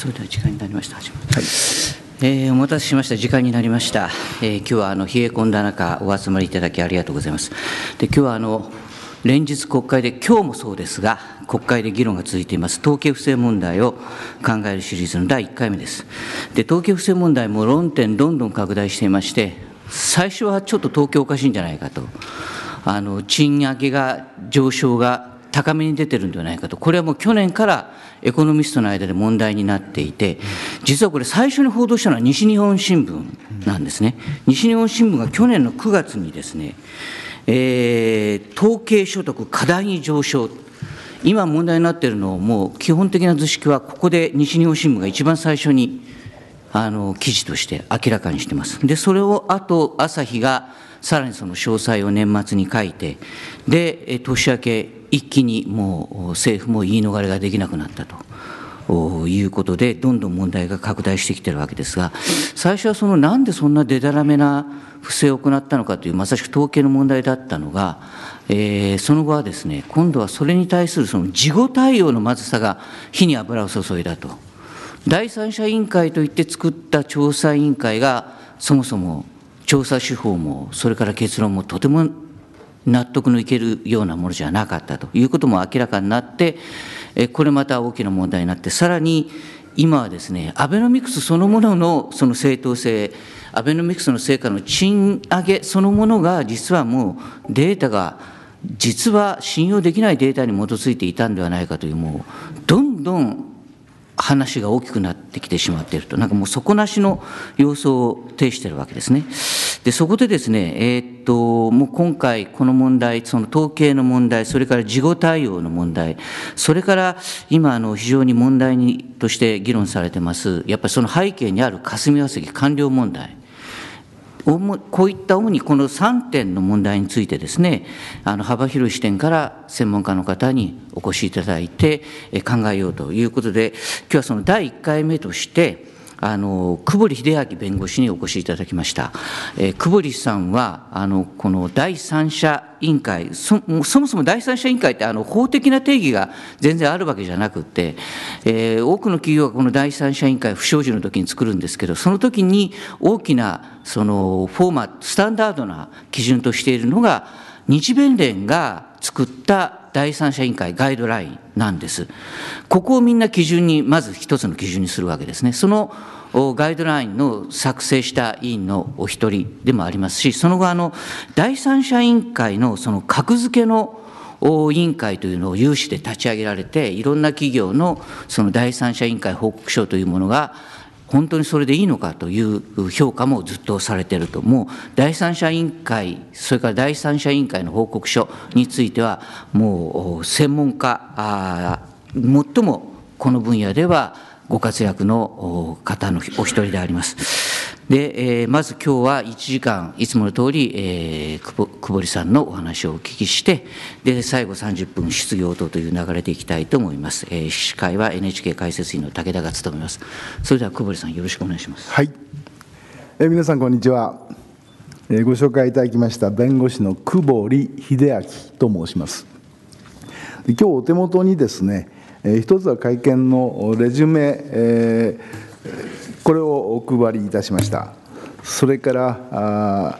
それでは時間になりました。はいえー、お待たせしました、時間になりました。えー、今日はあの冷え込んだ中、お集まりいただきありがとうございます。で今日はあの連日国会で、今日もそうですが、国会で議論が続いています、統計不正問題を考えるシリーズの第1回目です。で統計不正問題も論点、どんどん拡大していまして、最初はちょっと統計おかしいんじゃないかと、あの賃上げが、上昇が高めに出てるんではないかと、これはもう去年からエコノミストの間で問題になっていて、実はこれ、最初に報道したのは西日本新聞なんですね。西日本新聞が去年の9月にですね、えー、統計所得過大に上昇、今問題になっているのを、もう基本的な図式は、ここで西日本新聞が一番最初にあの記事として明らかにしてます。で、それをあと朝日がさらにその詳細を年末に書いて、で、年明け、一気にもう政府も言い逃れができなくなったということで、どんどん問題が拡大してきてるわけですが、最初はそのなんでそんなでたらめな不正を行ったのかという、まさしく統計の問題だったのが、えー、その後はですね、今度はそれに対するその事後対応のまずさが火に油を注いだと。第三者委員会といって作った調査委員会が、そもそも調査手法も、それから結論もとても納得のいけるようなものじゃなかったということも明らかになって、これまた大きな問題になって、さらに今はですね、アベノミクスそのもののその正当性、アベノミクスの成果の賃上げそのものが、実はもうデータが、実は信用できないデータに基づいていたんではないかという、もうどんどん話が大きくなってきてしまっていると、なんかもう底なしの様相を呈しているわけですね。で、そこでですね、えー、っと、もう今回この問題、その統計の問題、それから事後対応の問題、それから今、あの、非常に問題にとして議論されてます、やっぱりその背景にある霞が関官僚問題。こういった主にこの3点の問題についてですね、あの幅広い視点から専門家の方にお越しいただいて考えようということで、今日はその第1回目として、あの久保利秀明弁護士にお越しいただきました。えー、久保利さんはあのこの第三者委員会そ、そもそも第三者委員会ってあの法的な定義が全然あるわけじゃなくて、えー、多くの企業がこの第三者委員会不祥事の時に作るんですけど、その時に大きなそのフォーマット、スタンダードな基準としているのが、日弁連が作った第三者委員会ガイドラインなんです。ここをみんな基準に、まず一つの基準にするわけですね。そのガイドラインの作成した委員のお一人でもありますし、その後、あの、第三者委員会のその格付けの委員会というのを有志で立ち上げられて、いろんな企業のその第三者委員会報告書というものが本当にそれでいいのかという評価もずっとされていると、もう第三者委員会、それから第三者委員会の報告書については、もう専門家、最もこの分野ではご活躍の方のお一人であります。で、えー、まず今日は1時間、いつもの通り、えー、久保さんのお話をお聞きして、で、最後30分質疑応答という流れでいきたいと思います。えー、司会は NHK 解説員の武田が務めます。それでは久保さん、よろしくお願いします。はい。えー、皆さん、こんにちは。えー、ご紹介いただきました弁護士の久保利秀明と申します。今日お手元にですね、えー、一つは会見のレジュメ、えーこれをお配りいたしました。それから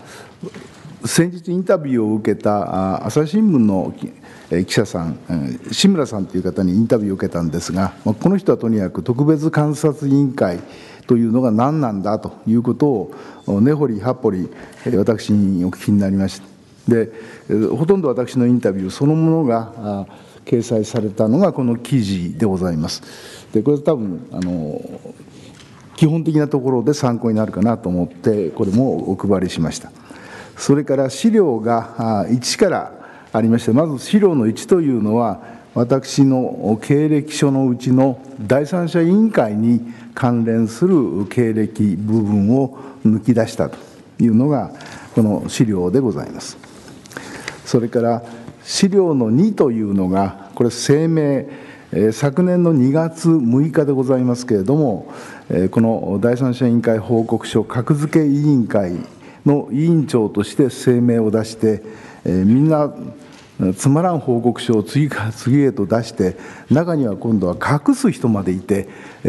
先日インタビューを受けた朝日新聞の記者さん、志村さんという方にインタビューを受けたんですが、この人はとにかく特別監察委員会というのが何なんだということを根掘り葉掘り私にお聞きになりました。でほとんど私のインタビューそのものが掲載されたのがこの記事でございます。でこれ多分あの基本的なところで参考になるかなと思ってこれもお配りしました。それから資料が1からありましてまず資料の1というのは私の経歴書のうちの第三者委員会に関連する経歴部分を抜き出したというのがこの資料でございます。それから資料の2というのがこれ声明昨年の2月6日でございますけれどもこの第三者委員会報告書格付け委員会の委員長として声明を出してみんなつまらん報告書を次から 次へと出して中には今度は隠す人までいて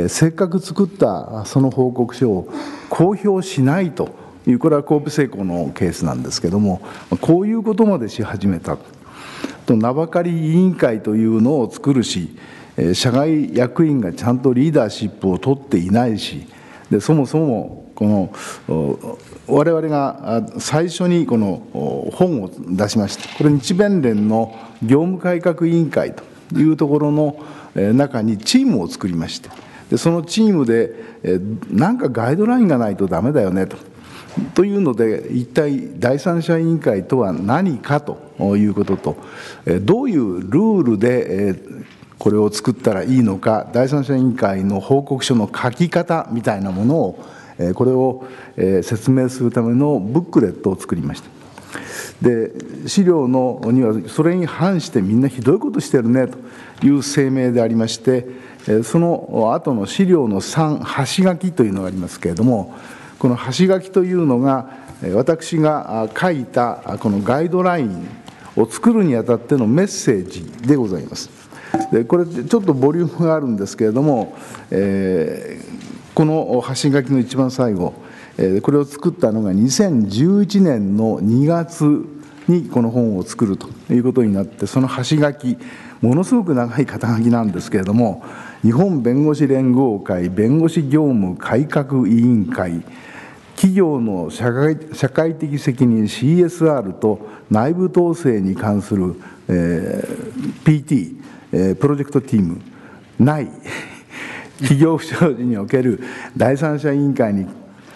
せっかく作ったその報告書を公表しないというこれは神戸製鋼のケースなんですけれどもこういうことまでし始めた。と名ばかり委員会というのを作るし社外役員がちゃんとリーダーシップを取っていないしでそもそもこの我々が最初にこの本を出しましたこれ日弁連の業務改革委員会というところの中にチームを作りましてでそのチームで何かガイドラインがないとダメだよねと。というので一体第三者委員会とは何かということとどういうルールでこれを作ったらいいのか第三者委員会の報告書の書き方みたいなものをこれを説明するためのブックレットを作りました。で資料のにはそれに反してみんなひどいことしてるねという声明でありましてその後の資料の3端書きというのがありますけれどもこの端書きというのが私が書いたこのガイドラインを作るにあたってのメッセージでございます。でこれちょっとボリュームがあるんですけれども、えーこの端書きの一番最後これを作ったのが2011年の2月にこの本を作るということになってその端書きものすごく長い肩書きなんですけれども日本弁護士連合会弁護士業務改革委員会企業の社会社会的責任 CSR と内部統制に関する、えー、PT、え、プロジェクトチーム。ない。企業不祥事における第三者委員会に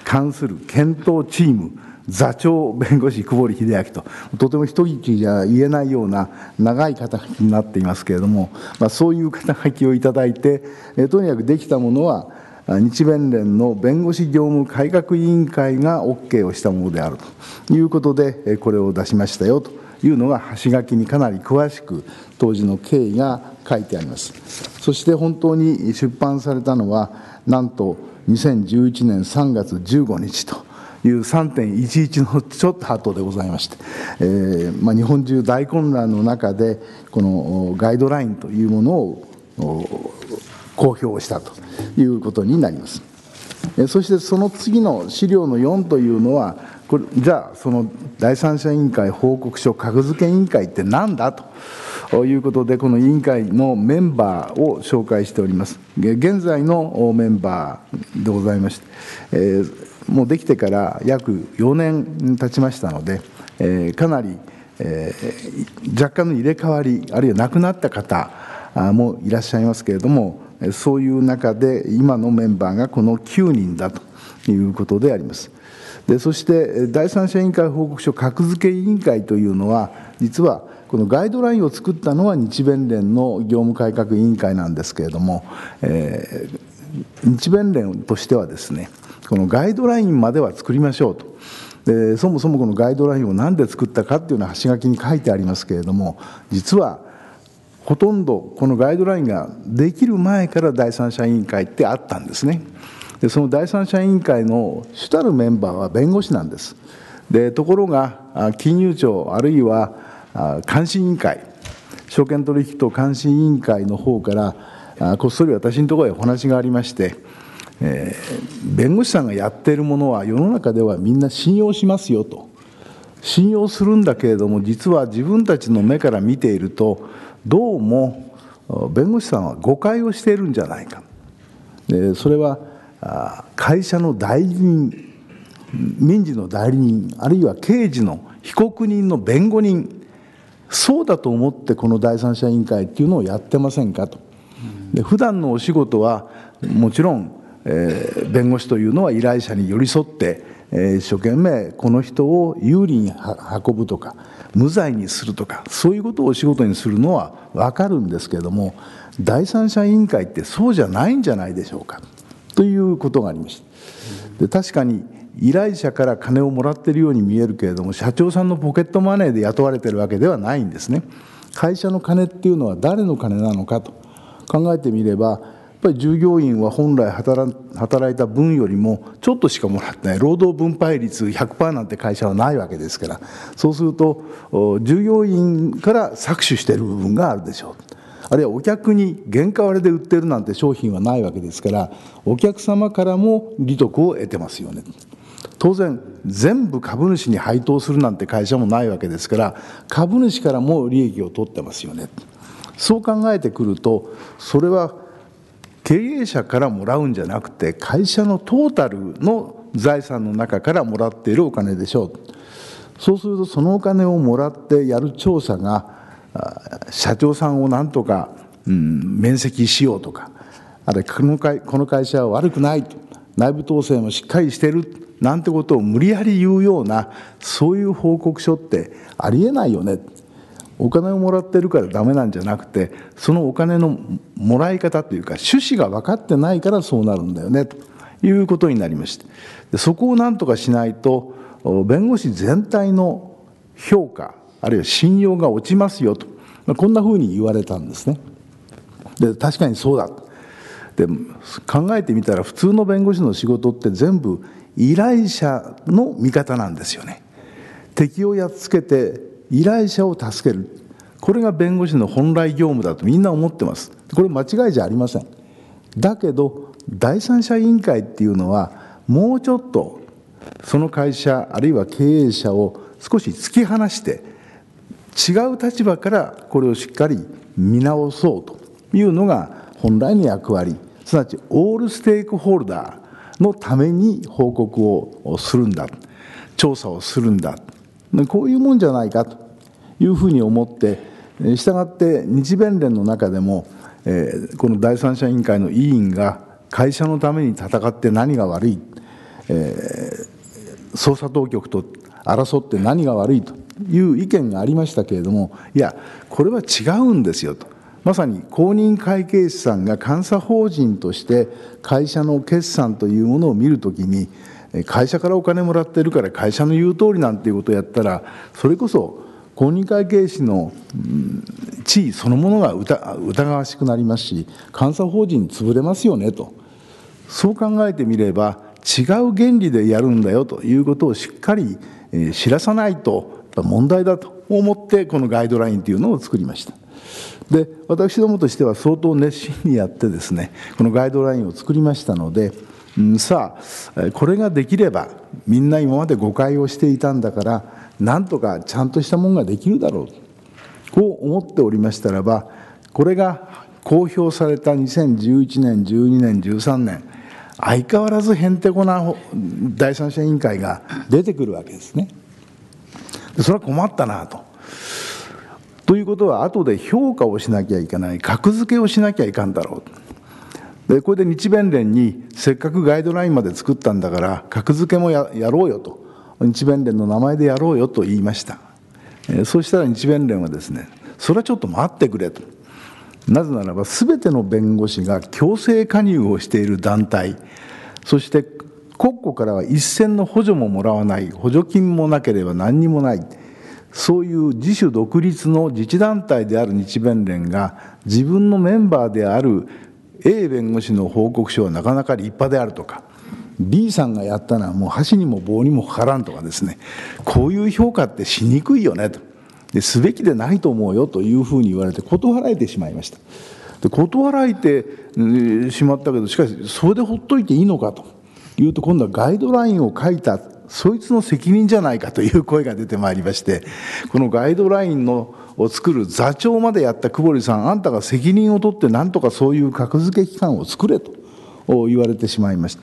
関する検討チーム。座長弁護士久保利秀明と。とても一息じゃ言えないような長い肩書きになっていますけれども、まあ、そういう肩書きをいただいてえとにかくできたものは日弁連の弁護士業務改革委員会が OK をしたものであるということでこれを出しましたよと。いうのが端書きにかなり詳しく当時の経緯が書いてあります。そして本当に出版されたのはなんと2011年3月15日という3.11のちょっと後でございまして、えーまあ、日本中大混乱の中でこのガイドラインというものを公表したということになります。そしてその次の資料の4というのはこれじゃあその第三者委員会報告書格付け委員会って何だということでこの委員会のメンバーを紹介しております。現在のメンバーでございまして、えー、もうできてから約4年経ちましたので、えー、かなり、えー、若干の入れ替わりあるいは亡くなった方もいらっしゃいますけれどもそういう中で今のメンバーがこの9人だということであります。でそして第三者委員会報告書格付け委員会というのは実はこのガイドラインを作ったのは日弁連の業務改革委員会なんですけれども、えー、日弁連としてはですねこのガイドラインまでは作りましょうとでそもそもこのガイドラインを何で作ったかっていうのは端書きに書いてありますけれども実はほとんどこのガイドラインができる前から第三者委員会ってあったんですね。でその第三者委員会の主たるメンバーは弁護士なんです。でところが金融庁あるいは監視委員会証券取引等監視委員会の方からこっそり私のところへお話がありまして、えー、弁護士さんがやっているものは世の中ではみんな信用しますよと。信用するんだけれども実は自分たちの目から見ているとどうも弁護士さんは誤解をしているんじゃないか。でそれは会社の代理人民事の代理人あるいは刑事の被告人の弁護人そうだと思ってこの第三者委員会っていうのをやってませんかとで普段のお仕事はもちろん、えー、弁護士というのは依頼者に寄り添って、えー、一生懸命この人を有利に運ぶとか無罪にするとかそういうことをお仕事にするのは分かるんですけれども第三者委員会ってそうじゃないんじゃないでしょうか。ということがありました。で確かに依頼者から金をもらっているように見えるけれども社長さんのポケットマネーで雇われているわけではないんですね。会社の金っていうのは誰の金なのかと。考えてみればやっぱり従業員は本来働いた分よりもちょっとしかもらってない。労働分配率100%なんて会社はないわけですから。そうすると従業員から搾取している部分があるでしょう。あるいはお客に原価割れで売ってるなんて商品はないわけですからお客様からも利得を得てますよね。当然全部株主に配当するなんて会社もないわけですから株主からも利益を取ってますよね。そう考えてくるとそれは経営者からもらうんじゃなくて会社のトータルの財産の中からもらっているお金でしょう。そうするとそのお金をもらってやる調査が社長さんをなんとか、うん、面積しようとかあるいはこの会この会社は悪くない内部統制もしっかりしてるなんてことを無理やり言うようなそういう報告書ってありえないよね。お金をもらってるからダメなんじゃなくてそのお金のもらい方というか趣旨が分かってないからそうなるんだよねということになりまして。でそこをなんとかしないと弁護士全体の評価あるいは信用が落ちますよと。まこんなふうに言われたんですね。で確かにそうだ。で考えてみたら普通の弁護士の仕事って全部依頼者の味方なんですよね。敵をやっつけて依頼者を助ける。これが弁護士の本来業務だとみんな思ってます。これ間違いじゃありません。だけど第三者委員会っていうのはもうちょっとその会社あるいは経営者を少し突き放して違う立場からこれをしっかり見直そうというのが本来の役割。すなわちオールステークホルダーのために報告をするんだ。調査をするんだ。こういうもんじゃないかというふうに思ってしたがって日弁連の中でもこの第三者委員会の委員が会社のために戦って何が悪い、捜査当局と争って何が悪いという意見がありましたけれどもいやこれは違うんですよと。まさに公認会計士さんが監査法人として会社の決算というものを見るときに会社からお金もらってるから会社の言う通りなんていうことをやったらそれこそ公認会計士の地位そのものが疑わしくなりますし監査法人潰れますよねと。そう考えてみれば違う原理でやるんだよということをしっかり知らさないと問題だと思ってこのガイドラインというのを作りました。で私どもとしては相当熱心にやってですねこのガイドラインを作りましたので、うん、さあこれができればみんな今まで誤解をしていたんだからなんとかちゃんとしたものができるだろうこう思っておりましたらばこれが公表された2011年12年13年相変わらずへんてこな第三者委員会が出てくるわけですねそれは困ったなと。ということは後で評価をしなきゃいけない格付けをしなきゃいかんだろう。でこれで日弁連にせっかくガイドラインまで作ったんだから格付けもやろうよと。日弁連の名前でやろうよと言いました、えそうしたら日弁連はですねそれはちょっと待ってくれと。なぜならば全ての弁護士が強制加入をしている団体そして国庫からは一銭の補助ももらわない補助金もなければ何にもない。そういう自主独立の自治団体である日弁連が自分のメンバーである A 弁護士の報告書はなかなか立派であるとか B さんがやったのはもう箸にも棒にもかからんとかですね。こういう評価ってしにくいよねと。ですべきでないと思うよというふうに言われて断られてしまいました。で断られてしまったけどしかしそれでほっといていいのかと。いうと今度はガイドラインを書いたそいつの責任じゃないかという声が出てまいりまして このガイドラインのを作る座長までやった久保里さんあんたが責任を取ってなんとかそういう格付け機関を作れと 言われてしまいました。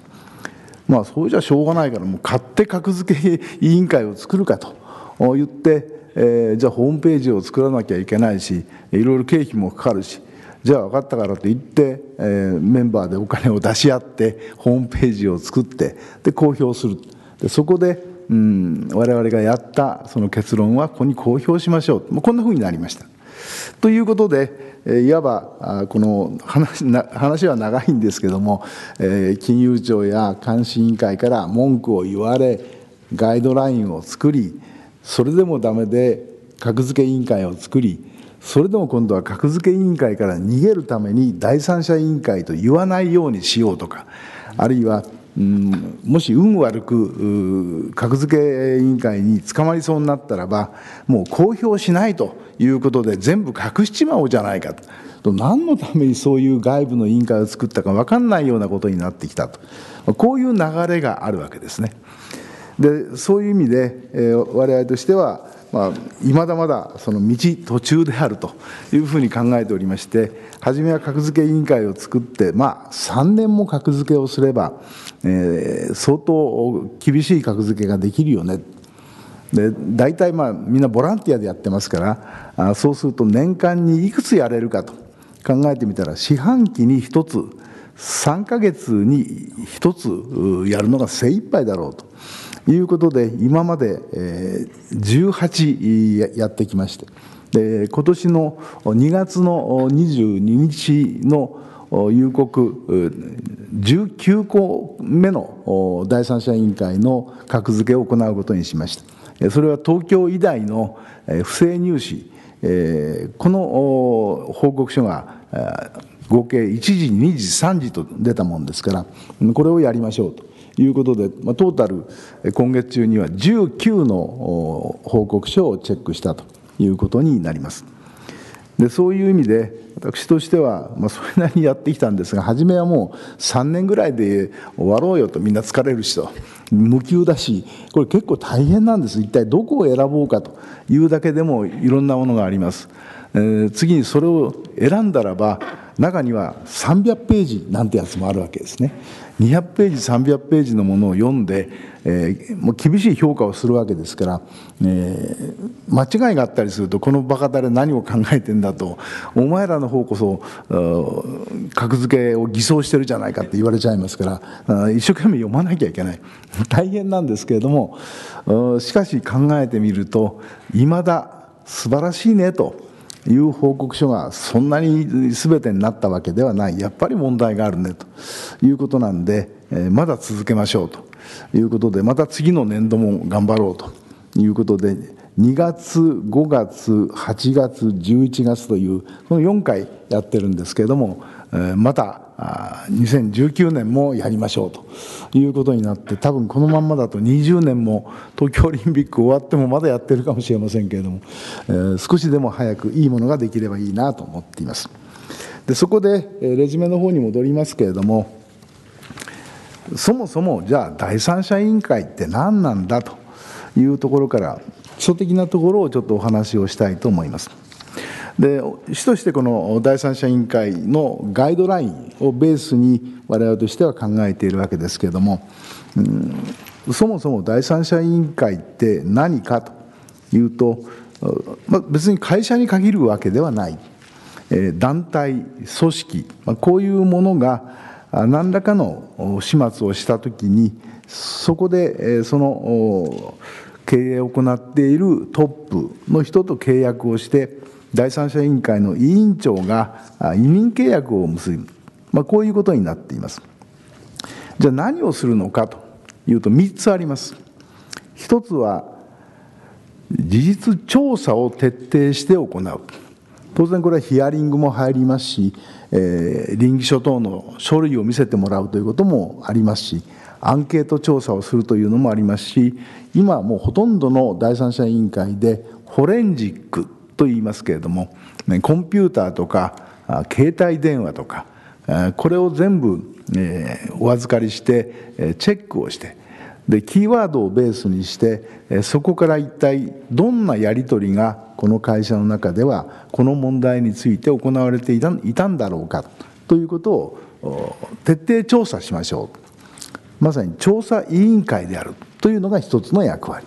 まあそうじゃしょうがないからもう勝手格付け委員会を作るかと言って、えー、じゃあホームページを作らなきゃいけないしいろいろ経費もかかるしじゃあ分かったからと言って、えー、メンバーでお金を出し合ってホームページを作ってで公表するでそこで、うん、我々がやったその結論はここに公表しましょう、まあ、こんなふうになりました。ということで、いわばこの話話は長いんですけども、金融庁や監視委員会から文句を言われガイドラインを作りそれでもダメで格付け委員会を作りそれでも今度は格付け委員会から逃げるために第三者委員会と言わないようにしようとかあるいはうんもし運悪く格付け委員会に捕まりそうになったらばもう公表しないということで全部隠しちまおうじゃないかと何のためにそういう外部の委員会を作ったか分かんないようなことになってきたとこういう流れがあるわけですね。でそういう意味で、えー、我々としてはまあ、未だまだその道途中であるというふうに考えておりまして初めは格付け委員会を作って、まあ、3年も格付けをすれば、えー、相当厳しい格付けができるよね。で大体まあみんなボランティアでやってますからあそうすると年間にいくつやれるかと考えてみたら四半期に1つ3ヶ月に1つやるのが精一杯だろうと。いうことで今まで18やってきましてで今年の2月の22日の有国19個目の第三者委員会の格付けを行うことにしました。それは東京医大の不正入試この報告書が合計1時2時3時と出たもんですからこれをやりましょうと。いうことで、まあ、トータル今月中には19の報告書をチェックしたということになります。でそういう意味で私としては、まあ、それなりにやってきたんですが初めはもう3年ぐらいで終わろうよとみんな疲れるしと無給だしこれ結構大変なんです。一体どこを選ぼうかというだけでもいろんなものがあります、えー、次にそれを選んだらば中には300ページなんてやつもあるわけですね。200ページ300ページのものを読んで、えー、もう厳しい評価をするわけですから、えー、間違いがあったりするとこのバカだれ何を考えてんだとお前らの方こそ格付けを偽装してるじゃないかって言われちゃいますから一生懸命読まなきゃいけない大変なんですけれどもしかし考えてみるといまだ素晴らしいねと。いう報告書がそんなに全てになったわけではない。やっぱり問題があるねということなんで、えまだ続けましょうと。いうことでまた次の年度も頑張ろうということで2月5月8月11月というこの4回やってるんですけれどもまた2019年もやりましょうということになって多分このまんまだと20年も東京オリンピック終わってもまだやってるかもしれませんけれども、えー、少しでも早くいいものができればいいなと思っています。でそこでレジュメの方に戻りますけれどもそもそもじゃあ第三者委員会って何なんだというところから基礎的なところをちょっとお話をしたいと思います。で主としてこの第三者委員会のガイドラインをベースに我々としては考えているわけですけれども、うん、そもそも第三者委員会って何かというと、まあ、別に会社に限るわけではない、えー、団体組織、まあ、こういうものが何らかの始末をしたときにそこでその経営を行っているトップの人と契約をして第三者委員会の委員長が委任契約を結ぶ、まあ、こういうことになっています。じゃあ何をするのかというと3つあります。一つは事実調査を徹底して行う。当然これはヒアリングも入りますし、えー、臨機書等の書類を見せてもらうということもありますしアンケート調査をするというのもありますし今もうほとんどの第三者委員会でフォレンジックと言いますけれども、コンピューターとか携帯電話とかこれを全部お預かりしてチェックをしてでキーワードをベースにしてそこから一体どんなやり取りがこの会社の中ではこの問題について行われていたいたんだろうかということを徹底調査しましょう。まさに調査委員会であるというのが一つの役割。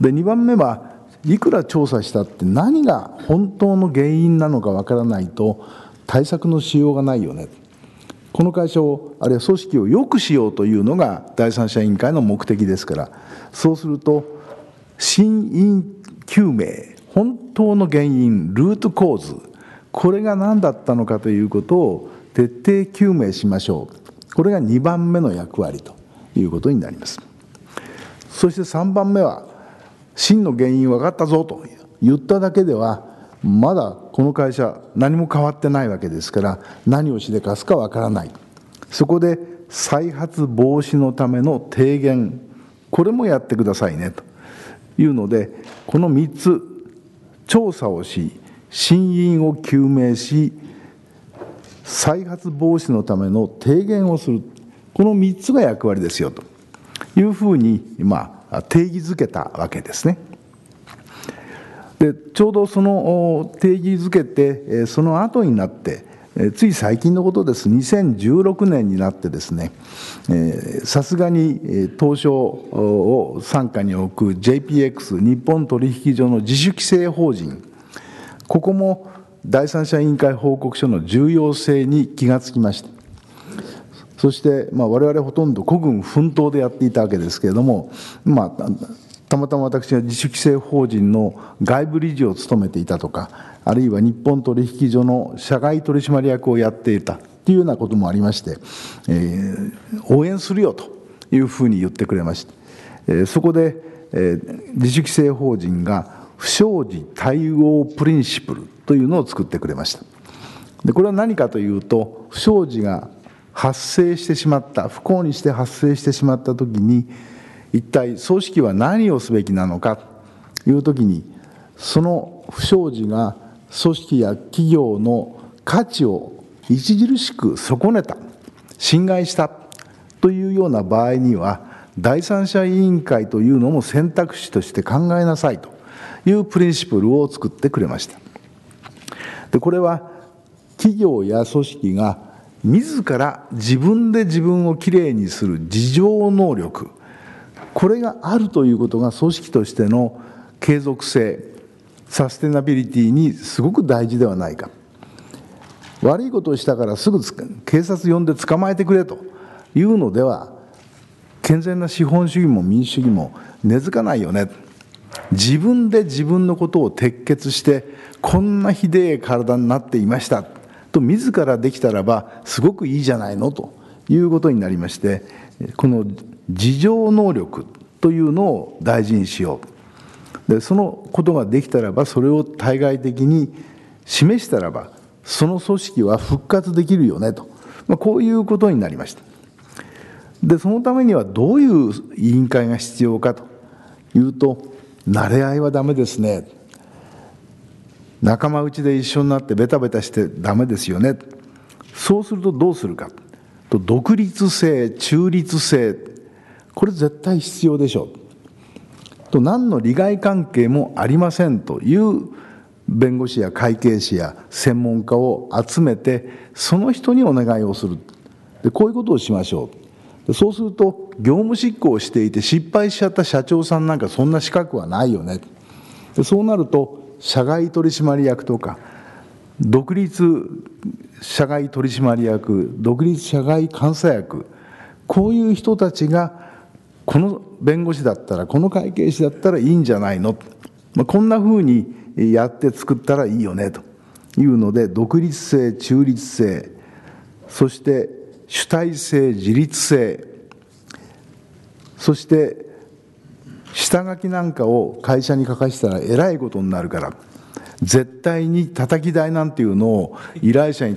で2番目はいくら調査したって何が本当の原因なのかわからないと対策のしようがないよね。この会社をあるいは組織を良くしようというのが第三者委員会の目的ですから。そうすると真因究明本当の原因ルート構図これが何だったのかということを徹底究明しましょう。これが2番目の役割ということになります。そして3番目は真の原因分かったぞと言っただけではまだこの会社何も変わってないわけですから何をしでかすかわからない。そこで再発防止のための提言これもやってくださいねと。いうのでこの3つ調査をし真因を究明し再発防止のための提言をする。この3つが役割ですよと。いうふうに、まあ、定義づけたわけですね。でちょうどその定義づけてその後になってつい最近のことです2016年になってですねさすがに東証を傘下に置く JPX 日本取引所の自主規制法人ここも第三者委員会報告書の重要性に気がつきましたそして、まあ、我々ほとんど孤軍奮闘でやっていたわけですけれども、まあ、たまたま私が自主規制法人の外部理事を務めていたとかあるいは日本取引所の社外取締役をやっていたというようなこともありまして、えー、応援するよというふうに言ってくれました、えー、そこで、えー、自主規制法人が不祥事対応プリンシプルというのを作ってくれました。でこれは何かというと不祥事が発生してしまった不幸にして発生してしまった時に一体組織は何をすべきなのかという時にその不祥事が組織や企業の価値を著しく損ねた侵害したというような場合には第三者委員会というのも選択肢として考えなさいというプリンシプルを作ってくれました。でこれは企業や組織が自ら自分で自分をきれいにする自浄能力。これがあるということが組織としての継続性サステナビリティにすごく大事ではないか。悪いことをしたからすぐ警察呼んで捕まえてくれというのでは健全な資本主義も民主主義も根付かないよね。自分で自分のことを徹結してこんなひでえ体になっていました。と自らできたらばすごくいいじゃないのということになりましてこの自浄能力というのを大事にしよう。でそのことができたらばそれを対外的に示したらばその組織は復活できるよねと、まあ、こういうことになりました。でそのためにはどういう委員会が必要かというと慣れ合いはダメですね。仲間内で一緒になってベタベタしてダメですよね。そうするとどうするかと独立性中立性。これ絶対必要でしょう。と何の利害関係もありませんという弁護士や会計士や専門家を集めてその人にお願いをする。でこういうことをしましょう。そうすると業務執行をしていて失敗しちゃった社長さんなんかそんな資格はないよね。でそうなると社外取締役とか独立社外取締役独立社外監査役こういう人たちがこの弁護士だったらこの会計士だったらいいんじゃないの、まあ、こんなふうにやって作ったらいいよねというので独立性中立性そして主体性自立性そして下書きなんかを会社に書かせたらえらいことになるから絶対に叩き台なんていうのを依頼者に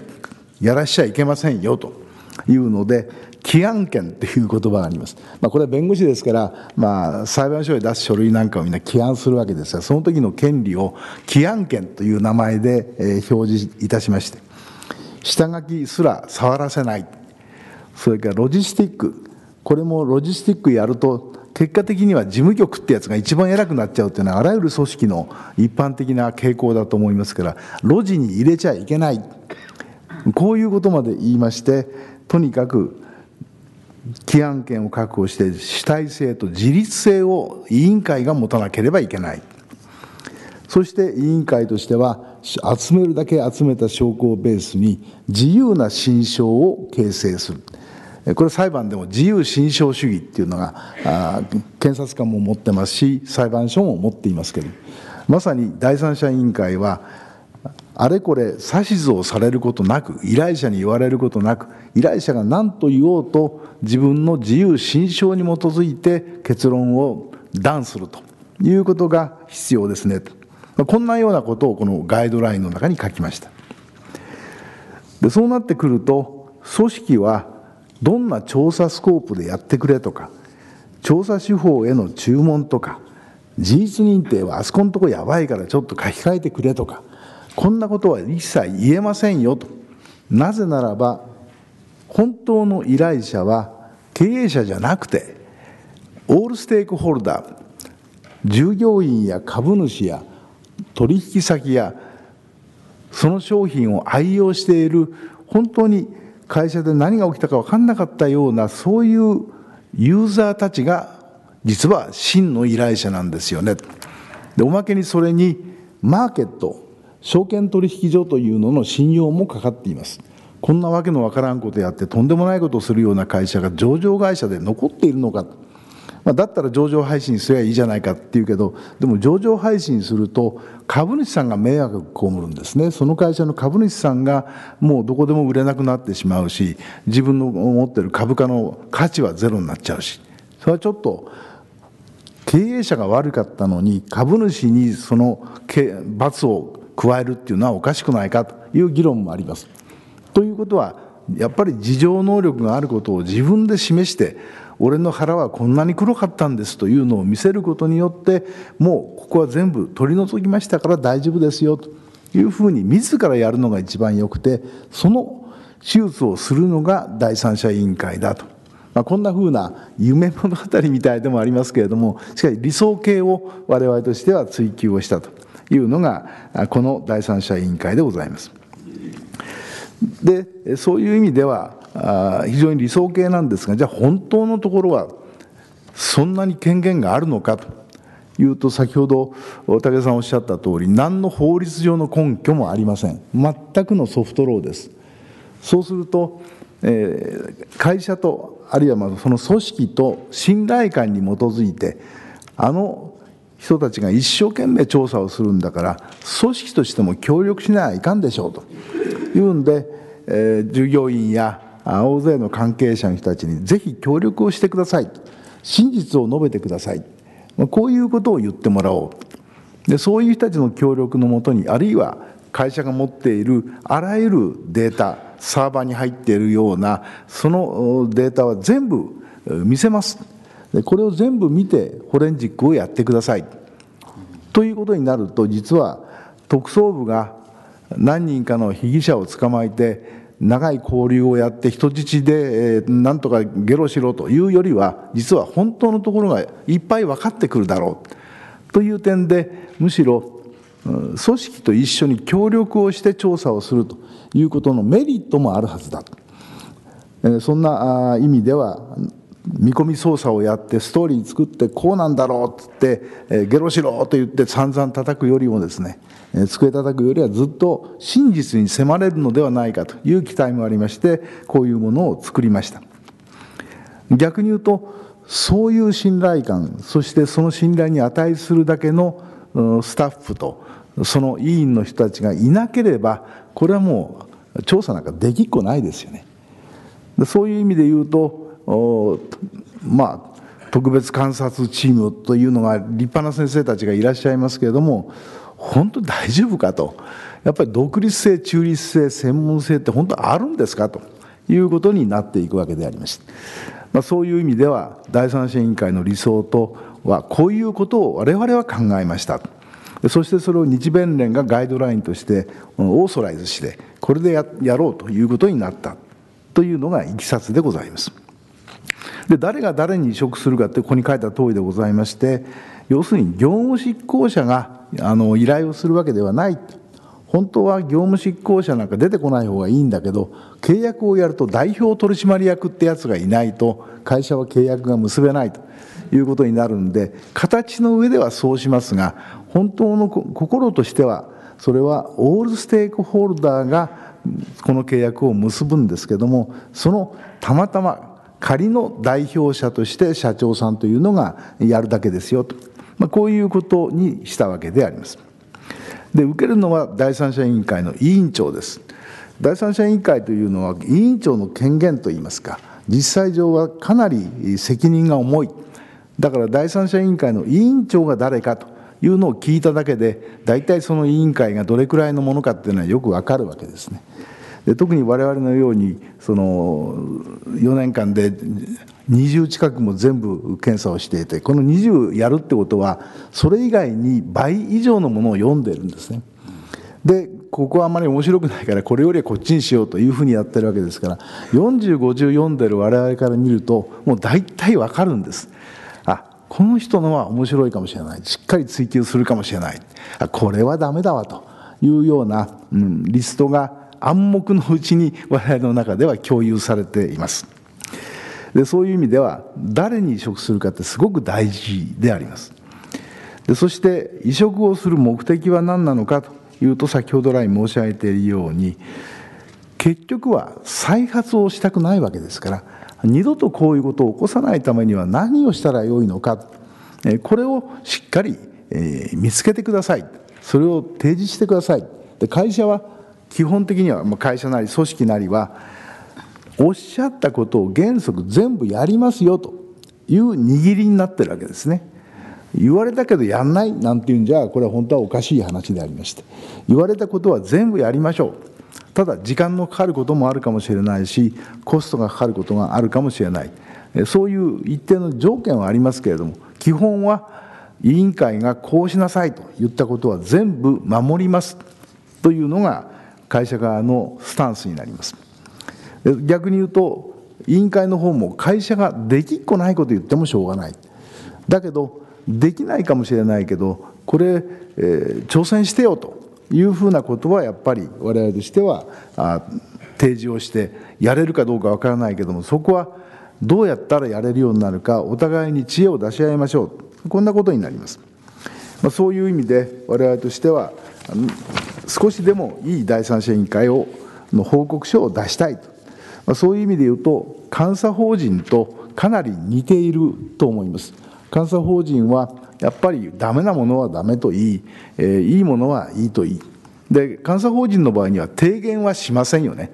やらしちゃいけませんよと。いうので起案権という言葉があります、まあ、これは弁護士ですから、まあ、裁判所へ出す書類なんかをみんな起案するわけですがその時の権利を起案権という名前で、えー、表示いたしまして下書きすら触らせない。それからロジスティック。これもロジスティックやると結果的には事務局ってやつが一番偉くなっちゃうっていうのはあらゆる組織の一般的な傾向だと思いますからロジに入れちゃいけない。こういうことまで言いましてとにかく起案権を確保して主体性と自立性を委員会が持たなければいけない。そして委員会としては集めるだけ集めた証拠をベースに自由な心証を形成する。これ裁判でも自由心証主義っていうのが検察官も持ってますし裁判所も持っていますけどまさに第三者委員会はあれこれ指図をされることなく依頼者に言われることなく依頼者が何と言おうと自分の自由心証に基づいて結論を断するということが必要ですねと。こんなようなことをこのガイドラインの中に書きました。でそうなってくると組織はどんな調査スコープでやってくれとか調査手法への注文とか事実認定はあそこのとこやばいからちょっと書き換えてくれとかこんなことは一切言えませんよと。なぜならば本当の依頼者は経営者じゃなくてオールステークホルダー従業員や株主や取引先やその商品を愛用している本当に会社で何が起きたか分かんなかったようなそういうユーザーたちが実は真の依頼者なんですよね。でおまけにそれにマーケット証券取引所というのの信用もかかっています。こんなわけのわからんことやってとんでもないことをするような会社が上場会社で残っているのか。まあ、だったら上場配信すればいいじゃないかっていうけどでも上場配信すると株主さんが迷惑を被るんですねその会社の株主さんがもうどこでも売れなくなってしまうし自分の持ってる株価の価値はゼロになっちゃうしそれはちょっと経営者が悪かったのに株主にその罰を加えるっていうのはおかしくないかという議論もあります。ということはやっぱり自浄能力があることを自分で示して俺の腹はこんなに黒かったんですというのを見せることによってもうここは全部取り除きましたから大丈夫ですよと。いうふうに自らやるのが一番よくてその手術をするのが第三者委員会だと、まあ、こんなふうな夢物語みたいでもありますけれどもしかし理想形を我々としては追求をしたと。いうのがこの第三者委員会でございます。でそういう意味では非常に理想形なんですがじゃあ本当のところはそんなに権限があるのかというと先ほど武さんおっしゃった通り何の法律上の根拠もありません。全くのソフトローです。そうすると、えー、会社とあるいはまあその組織と信頼感に基づいてあの人たちが一生懸命調査をするんだから組織としても協力しないかんでしょうと。いうんで、えー、従業員や大勢の関係者の人たちにぜひ協力をしてください。真実を述べてください。こういうことを言ってもらおう。でそういう人たちの協力のもとにあるいは会社が持っているあらゆるデータサーバーに入っているようなそのデータは全部見せます。でこれを全部見てフォレンジックをやってください。ということになると実は特捜部が何人かの被疑者を捕まえて長い交流をやって人質で、えー、なんとかゲロしろというよりは実は本当のところがいっぱい分かってくるだろう。という点でむしろ組織と一緒に協力をして調査をするということのメリットもあるはずだと。そんな意味では見込み捜査をやってストーリー作ってこうなんだろうっつってゲロしろと言って散々叩くよりもですね机叩くよりはずっと真実に迫れるのではないかという期待もありましてこういうものを作りました。逆に言うとそういう信頼感そしてその信頼に値するだけのスタッフとその委員の人たちがいなければこれはもう調査なんかできっこないですよね。そういう意味で言うとまあ特別観察チームというのが立派な先生たちがいらっしゃいますけれども本当に大丈夫かと。やっぱり独立性中立性専門性って本当あるんですかと。いうことになっていくわけであります、まあ、そういう意味では第三者委員会の理想とはこういうことを我々は考えました。そしてそれを日弁連がガイドラインとしてオーソライズしてこれでややろうということになった。というのがいきさつでございます。で誰が誰に移植するかってここに書いた通りでございまして要するに業務執行者があの依頼をするわけではない。本当は業務執行者なんか出てこない方がいいんだけど契約をやると代表取締役ってやつがいないと会社は契約が結べないということになるんで形の上ではそうしますが本当の心としてはそれはオールステークホルダーがこの契約を結ぶんですけどもそのたまたま仮の代表者として社長さんというのがやるだけですよとまあ、こういうことにしたわけであります。で受けるのは第三者委員会の委員長です。第三者委員会というのは委員長の権限といいますか実際上はかなり責任が重いだから第三者委員会の委員長が誰かというのを聞いただけで大体その委員会がどれくらいのものかっていうのはよくわかるわけですね。で特に我々のようにその4年間で20近くも全部検査をしていてこの20やるってことはそれ以外に倍以上のものを読んでるんですね。でここはあまり面白くないからこれよりはこっちにしようというふうにやってるわけですから4050読んでる我々から見るともう大体わかるんです。あこの人のは面白いかもしれない。しっかり追求するかもしれない。あこれはダメだわというような、うん、リストが暗黙のうちに我々の中では共有されています。でそういう意味では誰に移植するかってすごく大事であります。でそして移植をする目的は何なのかというと先ほど来申し上げているように結局は再発をしたくないわけですから二度とこういうことを起こさないためには何をしたらよいのかこれをしっかり見つけてください。それを提示してください。で会社は基本的には会社なり組織なりはおっしゃったことを原則全部やりますよという握りになってるわけですね。言われたけどやんないなんていうんじゃこれは本当はおかしい話でありまして。言われたことは全部やりましょう。ただ時間のかかることもあるかもしれないしコストがかかることがあるかもしれない。そういう一定の条件はありますけれども基本は委員会がこうしなさいと言ったことは全部守りますというのが会社側のスタンスになります。逆に言うと委員会の方も会社ができっこないこと言ってもしょうがない。だけどできないかもしれないけどこれ、えー、挑戦してよというふうなことはやっぱり我々としてはあ提示をしてやれるかどうかわからないけどもそこはどうやったらやれるようになるかお互いに知恵を出し合いましょう。こんなことになります、まあ、そういう意味で我々としては少しでもいい第三者委員会をの報告書を出したいと、まあ、そういう意味で言うと監査法人とかなり似ていると思います。監査法人はやっぱりダメなものはダメといい、えー、いいものはいいといい。で監査法人の場合には提言はしませんよね、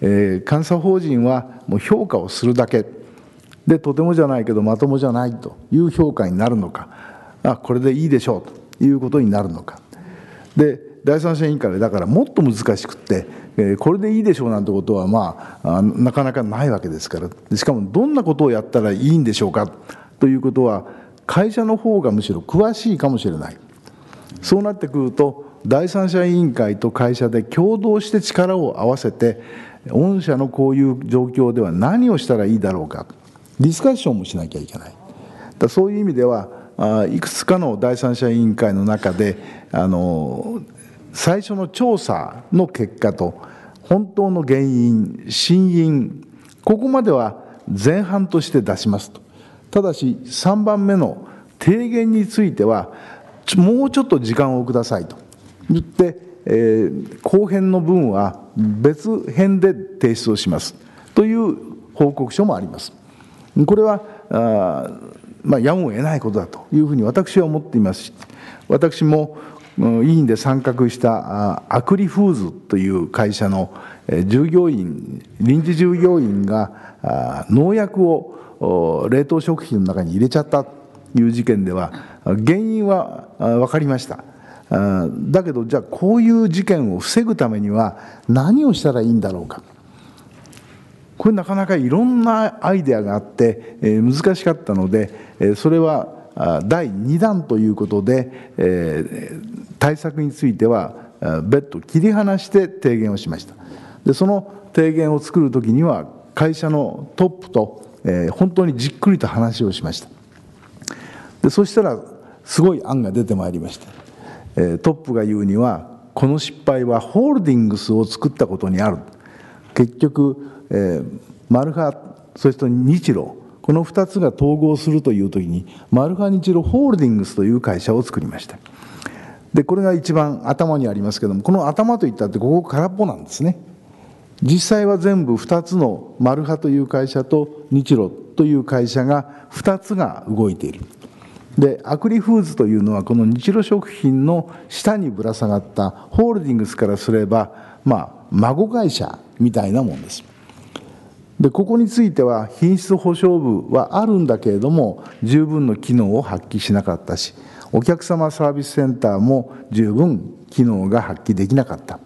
えー、監査法人はもう評価をするだけ。でとてもじゃないけどまともじゃないという評価になるのか。あこれでいいでしょうということになるのか。で第三者委員会だからもっと難しくって、これでいいでしょうなんてことはまあなかなかないわけですから。しかもどんなことをやったらいいんでしょうかということは会社の方がむしろ詳しいかもしれない。そうなってくると第三者委員会と会社で共同して力を合わせて御社のこういう状況では何をしたらいいだろうか。ディスカッションもしなきゃいけない。だそういう意味ではいくつかの第三者委員会の中であの最初の調査の結果と本当の原因真因ここまでは前半として出しますと。ただし3番目の提言についてはもうちょっと時間をくださいと。言って、えー、後編の分は別編で提出をします。という報告書もあります。これはあ、まあ、やむを得ないことだというふうに私は思っていますし私も委員で参画したアクリフーズという会社の従業員臨時従業員が農薬を冷凍食品の中に入れちゃったという事件では原因は分かりました。だけどじゃあこういう事件を防ぐためには何をしたらいいんだろうか。これなかなかいろんなアイデアがあって難しかったのでそれは第2弾ということで対策については別途切り離して提言をしました。でその提言を作る時には会社のトップとえー、本当にじっくりと話をしました。でそしたらすごい案が出てまいりました、えー、トップが言うにはこの失敗はホールディングスを作ったことにある。結局、えー、マルハそして日露この2つが統合するという時にマルハニチロホールディングスという会社を作りました。でこれが一番頭にありますけどもこの頭といったってここ空っぽなんですね。実際は全部2つのマルハという会社と日露という会社が2つが動いている。でアクリフーズというのはこの日露食品の下にぶら下がったホールディングスからすればまあ孫会社みたいなもんです。でここについては品質保証部はあるんだけれども十分の機能を発揮しなかったしお客様サービスセンターも十分機能が発揮できなかった。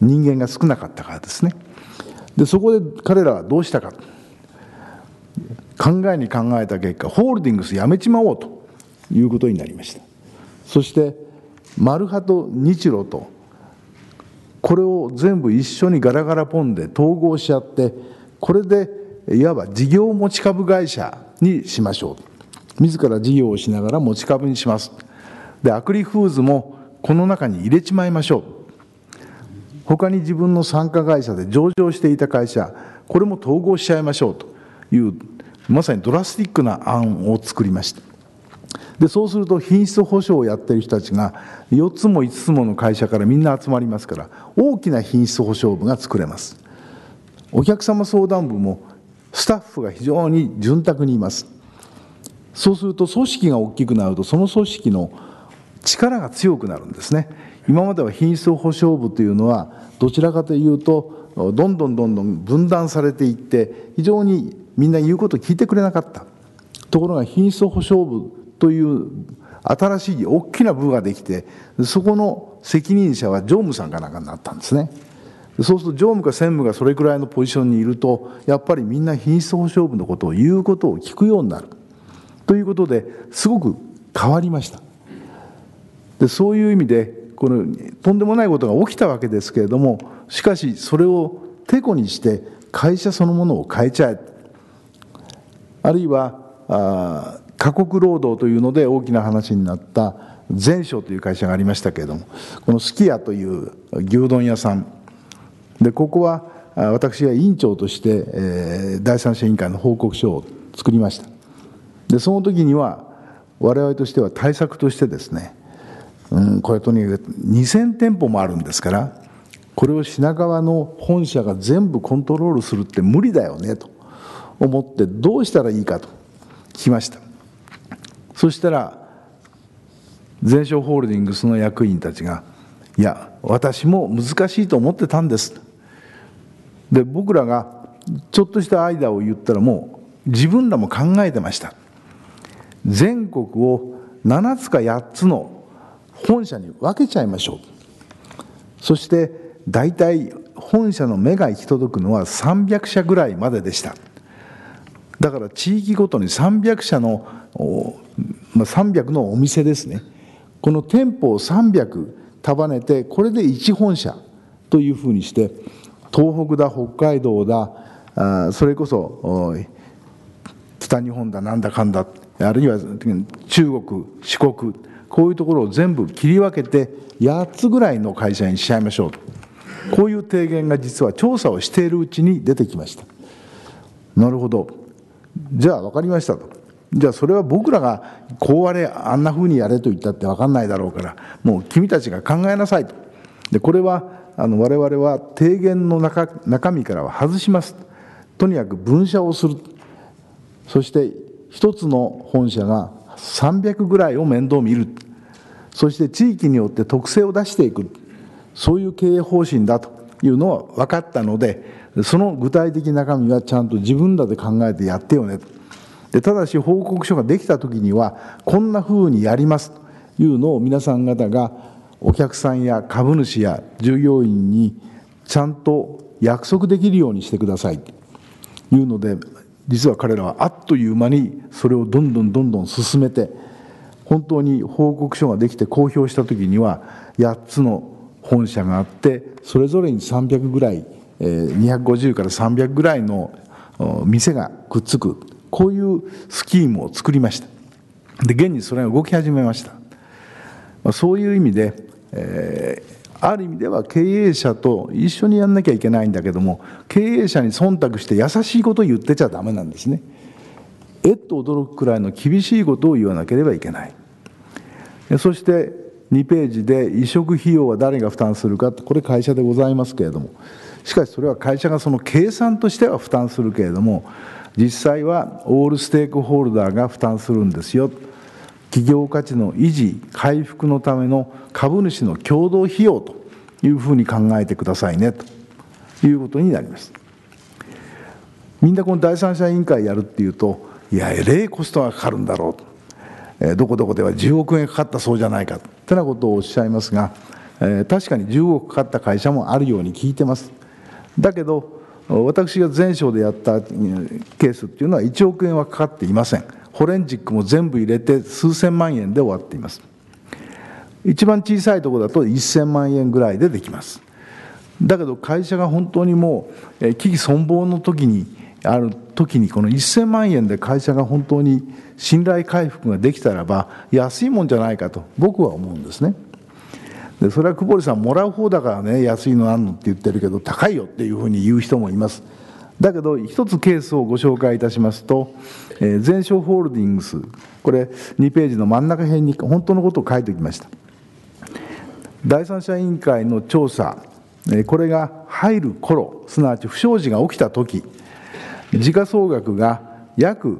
人間が少なかったからですね。でそこで彼らはどうしたか。考えに考えた結果ホールディングスやめちまおうということになりました。そしてマルハと日露とこれを全部一緒にガラガラポンで統合し合ってこれでいわば事業持ち株会社にしましょう。自ら事業をしながら持ち株にします。でアクリフーズもこの中に入れちまいましょう。他に自分の参加会社で上場していた会社これも統合しちゃいましょう。というまさにドラスティックな案を作りました。でそうすると品質保証をやっている人たちが4つも5つもの会社からみんな集まりますから大きな品質保証部が作れます。お客様相談部もスタッフが非常に潤沢にいます。そうすると組織が大きくなるとその組織の力が強くなるんですね。今までは品質保証部というのはどちらかというとどんどんどんどん分断されていって非常にみんな言うことを聞いてくれなかった。ところが品質保証部という新しい大きな部ができてそこの責任者は常務さんかなんかになったんですね。そうすると常務か専務がそれくらいのポジションにいるとやっぱりみんな品質保証部のことを言うことを聞くようになる。ということですごく変わりました。でそういう意味でこのとんでもないことが起きたわけですけれどもしかしそれをてこにして会社そのものを変えちゃえ。あるいはあ過酷労働というので大きな話になった全商という会社がありましたけれどもこのすき家という牛丼屋さん。でここは私が委員長として、えー、第三者委員会の報告書を作りました。でその時には我々としては対策としてですね、うん、これとにかく2000店舗もあるんですからこれを品川の本社が全部コントロールするって無理だよねと思ってどうしたらいいかと聞きました。そしたら全商ホールディングスの役員たちが「いや私も難しいと思ってたんです」で僕らがちょっとしたアイデアを言ったらもう自分らも考えてました。全国を7つか8つの本社に分けちゃいましょう。そして大体本社の目が行き届くのは300社ぐらいまででした。だから地域ごとに300社のまあ、300のお店ですね。この店舗を300束ねてこれで1本社というふうにして東北だ北海道だそれこそ北日本だなんだかんだあるいは中国四国こういうところを全部切り分けて8つぐらいの会社にしちゃいましょう。とこういう提言が実は調査をしているうちに出てきました。なるほど。じゃあ分かりましたと。じゃあそれは僕らがこうあれあんなふうにやれと言ったって分かんないだろうからもう君たちが考えなさいと。でこれはあの我々は提言の中中身からは外します。とにかく分社をする。そして一つの本社が300ぐらいを面倒見る。そして地域によって特性を出していく。そういう経営方針だというのは分かったのでその具体的中身はちゃんと自分らで考えてやってよねと。でただし報告書ができた時にはこんなふうにやりますというのを皆さん方がお客さんや株主や従業員にちゃんと約束できるようにしてくださいというので実は彼らはあっという間にそれをどんどんどんどん進めて本当に報告書ができて公表した時には8つの本社があってそれぞれに300ぐらい250から300ぐらいの店がくっつくこういうスキームを作りました。で現にそれが動き始めました、まあ、そういう意味で、えー、ある意味では経営者と一緒にやんなきゃいけないんだけども経営者に忖度して優しいことを言ってちゃダメなんですね。えっと驚くくらいの厳しいことを言わなければいけない。そして2ページで移植費用は誰が負担するかこれ会社でございますけれども。しかしそれは会社がその計算としては負担するけれども実際はオールステークホルダーが負担するんですよ。企業価値の維持回復のための株主の共同費用というふうに考えてくださいね。ということになります。みんなこの第三者委員会やるっていうといやえれいコストがかかるんだろうと。えどこどこでは10億円かかったそうじゃないか。ってなことをおっしゃいますが、え確かに10億かかった会社もあるように聞いてます。だけど私が前章でやったケースっていうのは1億円はかかっていません。フォレンジックも全部入れて数千万円で終わっています。一番小さいところだと1000万円ぐらいでできます。だけど会社が本当にもう危機存亡の時にある時にこの1000万円で会社が本当に信頼回復ができたらば安いもんじゃないかと僕は思うんですね。でそれは久保利さんもらう方だからね安いのあんのって言ってるけど高いよっていうふうに言う人もいます。だけど一つケースをご紹介いたしますと、えー、全商ホールディングス。これ2ページの真ん中辺に本当のことを書いておきました。第三者委員会の調査。これが入る頃すなわち不祥事が起きた時時価総額が約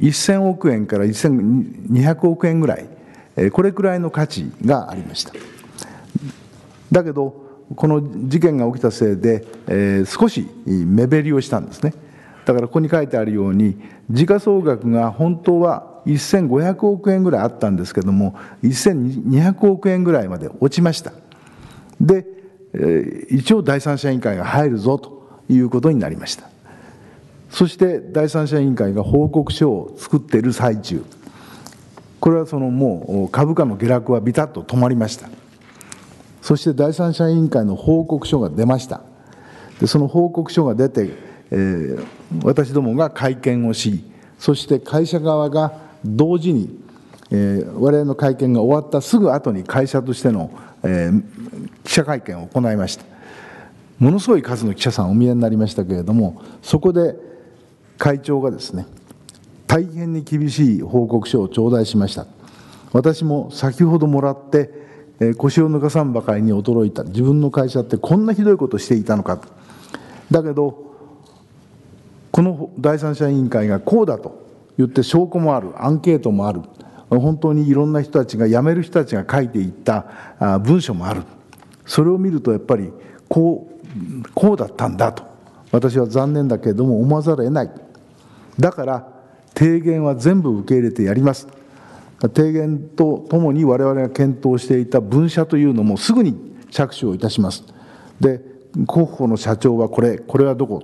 1000億円から1200億円ぐらい。これくらいの価値がありました。だけどこの事件が起きたせいで、えー、少し目減りをしたんですね。だからここに書いてあるように時価総額が本当は1500億円ぐらいあったんですけども1200億円ぐらいまで落ちました。で、えー、一応第三者委員会が入るぞということになりました。そして第三者委員会が報告書を作っている最中これはそのもう株価の下落はビタッと止まりました。そして第三者委員会の報告書が出ました。でその報告書が出て、えー、私どもが会見をしそして会社側が同時に、えー、我々の会見が終わったすぐ後に会社としての、えー、記者会見を行いました。ものすごい数の記者さんお見えになりましたけれどもそこで会長がですね大変に厳しい報告書を頂戴しました。私も先ほどもらってえ、腰を抜かさんばかりに驚いた。自分の会社ってこんなひどいことしていたのかだけどこの第三者委員会がこうだと言って証拠もある。アンケートもある。本当にいろんな人たちが辞める人たちが書いていった文書もある。それを見るとやっぱりこうこうだったんだと。私は残念だけれども思わざるを得ない。だから提言は全部受け入れてやります。提言とともに我々が検討していた分社というのもすぐに着手をいたします。で、候補の社長はこれ、これはどこ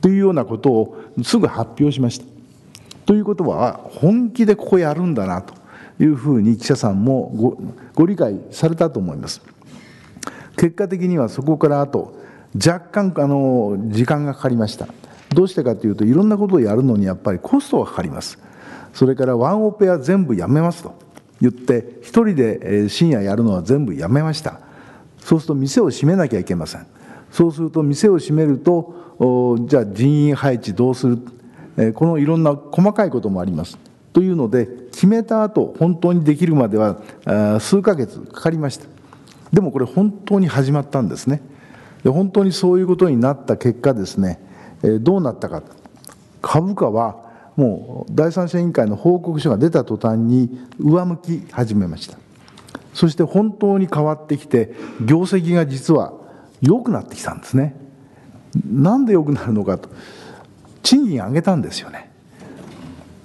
というようなことをすぐ発表しました。ということは、本気でここやるんだなというふうに記者さんもご理解されたと思います。結果的にはそこからあと、若干あの時間がかかりました。どうしてかというと、いろんなことをやるのにやっぱりコストがかかります。それからワンオペは全部やめますと。言って一人で深夜やるのは全部やめました。そうすると店を閉めなきゃいけません。そうすると店を閉めるとじゃあ人員配置どうする？このいろんな細かいこともあります。というので決めた後本当にできるまでは数ヶ月かかりました。でもこれ本当に始まったんですね。で本当にそういうことになった結果ですねどうなったか。株価はもう第三者委員会の報告書が出た途端に上向き始めました。そして本当に変わってきて業績が実は良くなってきたんですね。なんで良くなるのかと。賃金上げたんですよね。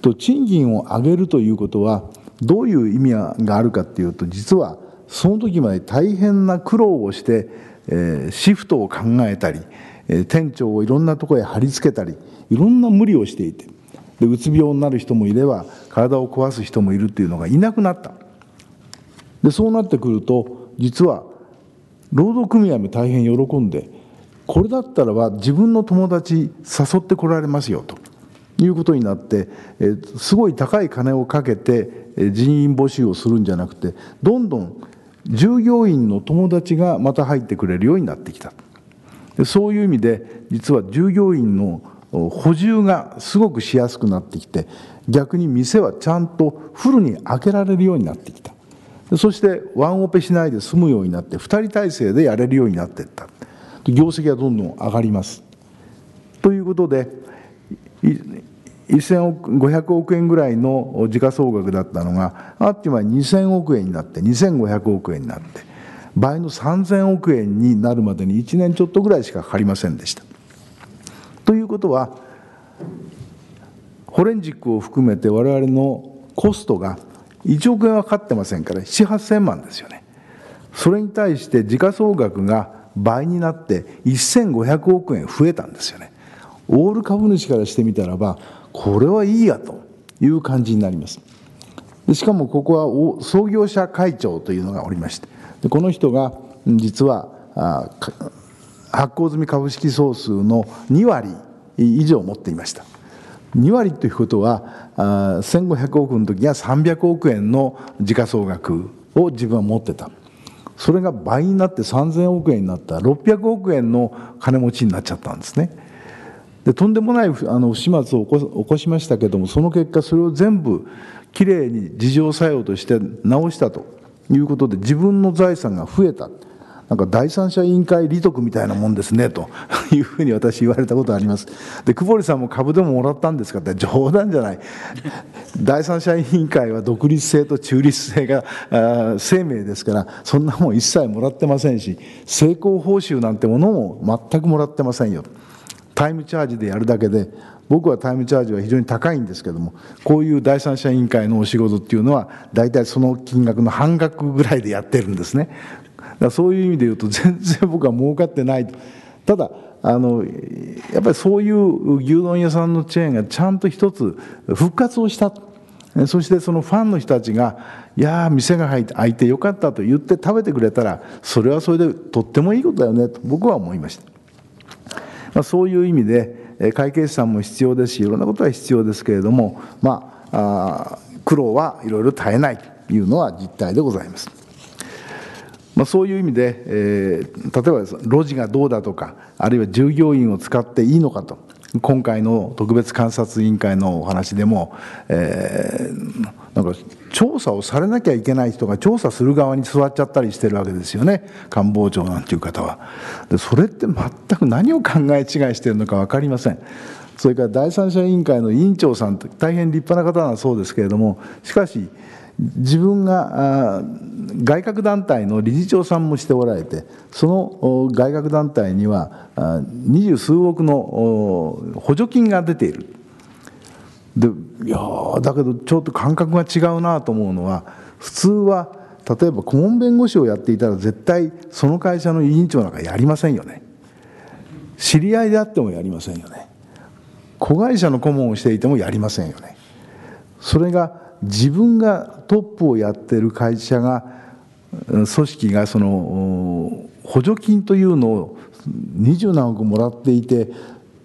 と賃金を上げるということはどういう意味があるかっていうと実はその時まで大変な苦労をして、え、シフトを考えたり、え、店長をいろんなところへ貼り付けたりいろんな無理をしていて。でうつ病になる人もいれば体を壊す人もいるっていうのがいなくなった。でそうなってくると実は労働組合も大変喜んでこれだったらば自分の友達誘ってこられますよということになってすごい高い金をかけて人員募集をするんじゃなくてどんどん従業員の友達がまた入ってくれるようになってきた。そういう意味で実は従業員の補充がすごくしやすくなってきて逆に店はちゃんとフルに開けられるようになってきた。そしてワンオペしないで済むようになって2人体制でやれるようになっていった。業績はどんどん上がります。ということで1500億円ぐらいの時価総額だったのがあっという間に2000億円になって2500億円になって倍の3000億円になるまでに1年ちょっとぐらいしかかかりませんでした。ということはフォレンジックを含めて我々のコストが1億円はかかってませんから7、8000万ですよね。それに対して時価総額が倍になって1500億円増えたんですよね。オール株主からしてみたらば、これはいいやという感じになります。しかもここは創業者会長というのがおりましてこの人が実は発行済み株式総数の2割以上持っていました。2割ということは1500億の時には300億円の時価総額を自分は持ってた。それが倍になって3000億円になった。600億円の金持ちになっちゃったんですね。でとんでもないあの不始末を起こしましたけどもその結果それを全部きれいに自浄作用として直したということで自分の財産が増えた。なんか第三者委員会利得みたいなもんですねと いうふうに私言われたことあります。で久保利さんも株でももらったんですかって？冗談じゃない。第三者委員会は独立性と中立性が生命ですからそんなもん一切もらってませんし成功報酬なんてものも全くもらってませんよ。タイムチャージでやるだけで僕はタイムチャージは非常に高いんですけどもこういう第三者委員会のお仕事っていうのは大体その金額の半額ぐらいでやってるんですね。だそういう意味で言うと全然僕は儲かってないただあのやっぱりそういう牛丼屋さんのチェーンがちゃんと一つ復活をした。そしてそのファンの人たちが「いやー店が開いてよかった」と言って食べてくれたらそれはそれでとってもいいことだよねと僕は思いました、まあ、そういう意味で会計士さんも必要です。しいろんなことは必要ですけれども、まあ、苦労はいろいろ絶えないというのは実態でございます。まあ、そういう意味で、えー、例えば路地がどうだとかあるいは従業員を使っていいのかと今回の特別監察委員会のお話でも、えー、なんか調査をされなきゃいけない人が調査する側に座っちゃったりしてるわけですよね。官房長なんていう方は。でそれって全く何を考え違いしてるのか分かりません。それから第三者委員会の委員長さんって大変立派な方だそうですけれどもしかし自分が外郭団体の理事長さんもしておられてその外郭団体には二十数億の補助金が出ている。でいやだけどちょっと感覚が違うなと思うのは普通は例えば顧問弁護士をやっていたら絶対その会社の委員長なんかやりませんよね。知り合いであってもやりませんよね。子会社の顧問をしていてもやりませんよね。それが自分がトップをやってる会社が組織がその補助金というのを二十何億もらっていて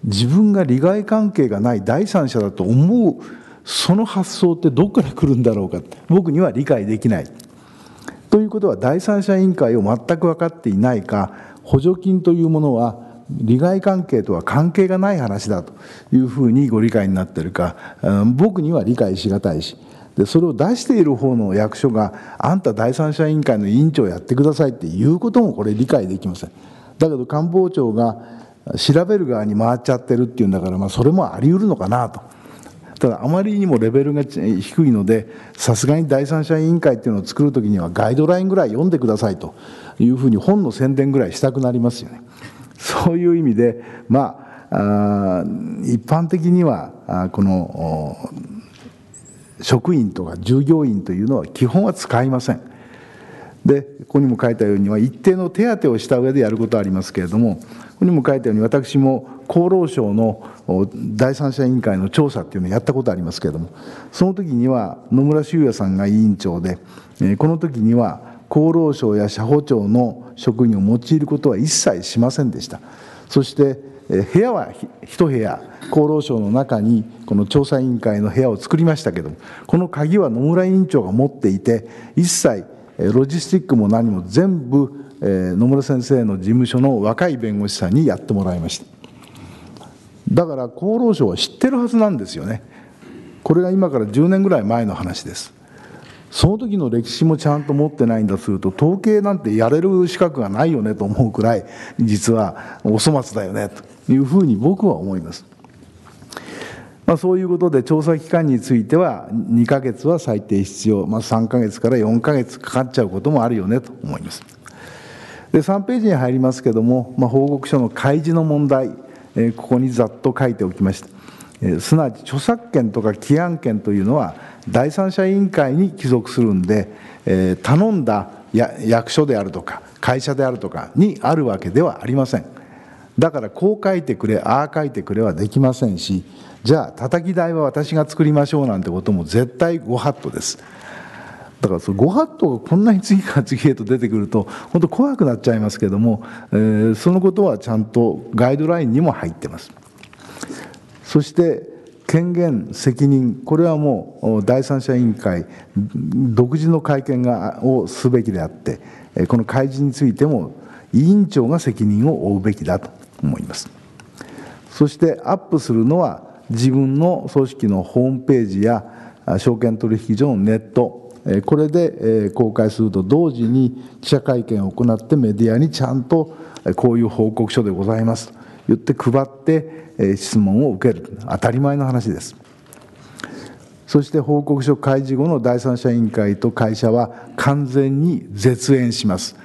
自分が利害関係がない第三者だと思うその発想ってどこから来るんだろうか僕には理解できない。ということは第三者委員会を全く分かっていないか補助金というものは利害関係とは関係がない話だというふうにご理解になっているか僕には理解しがたいしでそれを出している方の役所があんた第三者委員会の委員長やってくださいっていうこともこれ理解できません。だけど官房長が調べる側に回っちゃってるっていうんだから、まあ、それもあり得るのかなと。ただあまりにもレベルが低いのでさすがに第三者委員会っていうのを作る時にはガイドラインぐらい読んでくださいというふうに本の宣伝ぐらいしたくなりますよね。そういう意味でまあ一般的にはこの職員とか従業員というのは基本は使いません。でここにも書いたようには一定の手当をした上でやることはありますけれどもここにも書いたように私も厚労省の第三者委員会の調査っていうのをやったことありますけれどもその時には野村修也さんが委員長でこの時には厚労省や社保庁の職員を用いることは一切しませんでした。そして部屋は一部屋厚労省の中にこの調査委員会の部屋を作りましたけどもこの鍵は野村委員長が持っていて一切ロジスティックも何も全部野村先生の事務所の若い弁護士さんにやってもらいました。だから厚労省は知ってるはずなんですよね。これが今から10年ぐらい前の話です。その時の歴史もちゃんと持ってないんだとすると統計なんてやれる資格がないよねと思うくらい実はお粗末だよねというふうに僕は思います。まあ、そういうことで調査期間については2ヶ月は最低必要、まあ、3ヶ月から4ヶ月かかっちゃうこともあるよねと思います。で3ページに入りますけども、まあ、報告書の開示の問題、えー、ここにざっと書いておきました。すなわち著作権とか規範権というのは第三者委員会に帰属するんで、えー、頼んだ役所であるとか会社であるとかにあるわけではありません。だからこう書いてくれああ書いてくれはできませんしじゃあ叩き台は私が作りましょうなんてことも絶対ご法度です。だからそのご法度がこんなに次から次へと出てくると本当怖くなっちゃいますけども、えー、そのことはちゃんとガイドラインにも入ってます。そして権限責任これはもう第三者委員会独自の会見がをすべきであってこの開示についても委員長が責任を負うべきだと思います。そしてアップするのは自分の組織のホームページや証券取引所のネットこれで公開すると同時に記者会見を行ってメディアにちゃんとこういう報告書でございますと言って配って質問を受ける当たり前の話です。そして報告書開示後の第三者委員会と会社は完全に絶縁します。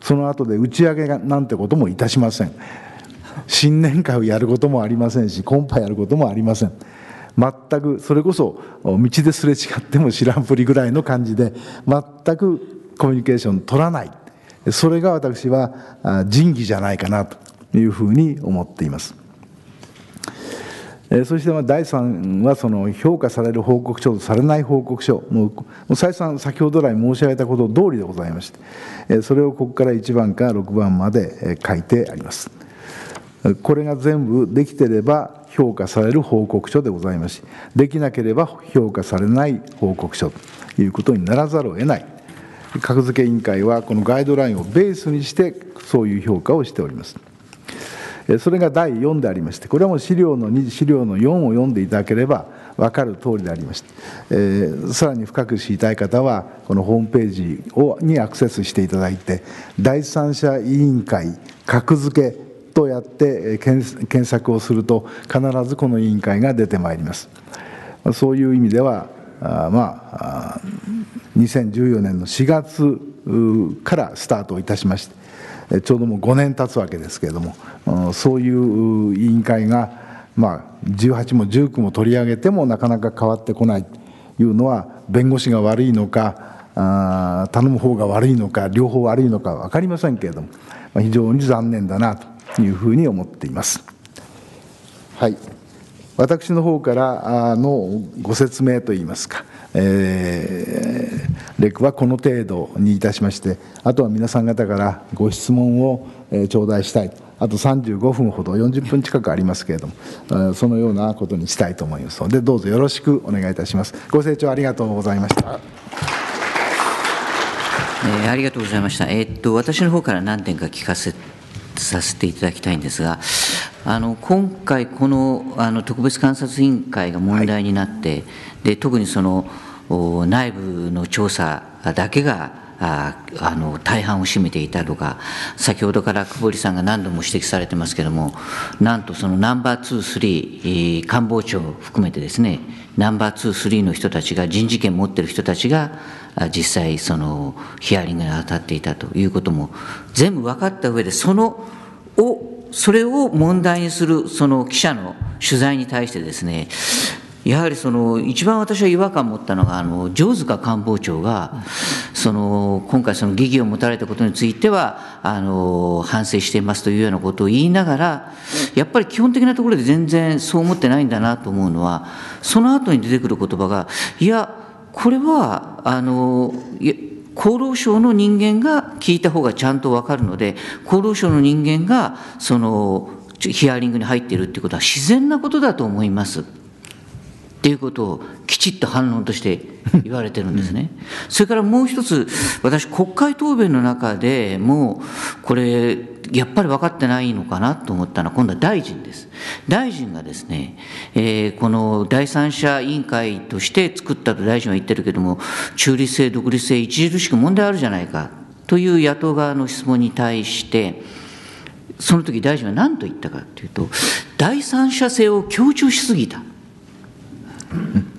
その後で打ち上げなんてこともいたしません。新年会をやることもありませんしコンパやることもありません。全くそれこそ道ですれ違っても知らんぷりぐらいの感じで全くコミュニケーション取らない。それが私は仁義じゃないかなというふうに思っています。そして第3は評価される報告書とされない報告書。もう再三先ほど来申し上げたこと通りでございましてそれをここから1番から6番まで書いてあります。これが全部できてれば評価される報告書でございますしできなければ評価されない報告書ということにならざるを得ない。格付け委員会はこのガイドラインをベースにしてそういう評価をしております。それが第4でありましてこれはもう資料の2資料の4を読んでいただければ分かる通りでありまして、えー、さらに深く知りたい方はこのホームページをにアクセスしていただいて第三者委員会格付けとやって検索をすると必ずこの委員会が出てまいります。そういう意味ではあまあ2014年の4月からスタートいたしましてちょうどもう5年経つわけですけれどもそういう委員会が、まあ、18も19も取り上げてもなかなか変わってこないというのは弁護士が悪いのかあ頼む方が悪いのか両方悪いのか分かりませんけれども、まあ、非常に残念だなというふうに思っています。はい私の方からのご説明といいますか、えー、レクはこの程度にいたしまして、あとは皆さん方からご質問を頂戴したいあと35分ほど40分近くありますけれどもそのようなことにしたいと思いますのでどうぞよろしくお願いいたしますご清聴ありがとうございました。えー、ありがとうございました。えー、っと私の方から何点か聞かせさせていただきたいんですが、あの今回このあの特別監察委員会が問題になって、はい、で特にその内部の調査だけがああの大半を占めていたとか先ほどから久保利さんが何度も指摘されてますけれどもなんとそのナンバー2、3官房長を含めてですねナンバー2、3の人たちが人事権持ってる人たちが実際そのヒアリングに当たっていたということも全部分かった上でそのをそれを問題にするその記者の取材に対してですねやはりその一番私は違和感を持ったのがあの城塚官房長がその今回その疑義を持たれたことについてはあの反省していますというようなことを言いながらやっぱり基本的なところで全然そう思ってないんだなと思うのはその後に出てくる言葉がいやこれはあの厚労省の人間が聞いた方がちゃんと分かるので厚労省の人間がそのヒアリングに入っているということは自然なことだと思います。っていうことをきちっと反論として言われてるんですね。それからもう一つ、私、国会答弁の中でもう、これ、やっぱり分かってないのかなと思ったのは、今度は大臣です。大臣がですね、えー、この第三者委員会として作ったと大臣は言ってるけども、中立性、独立性、著しく問題あるじゃないかという野党側の質問に対して、その時大臣は何と言ったかというと、第三者性を強調しすぎた。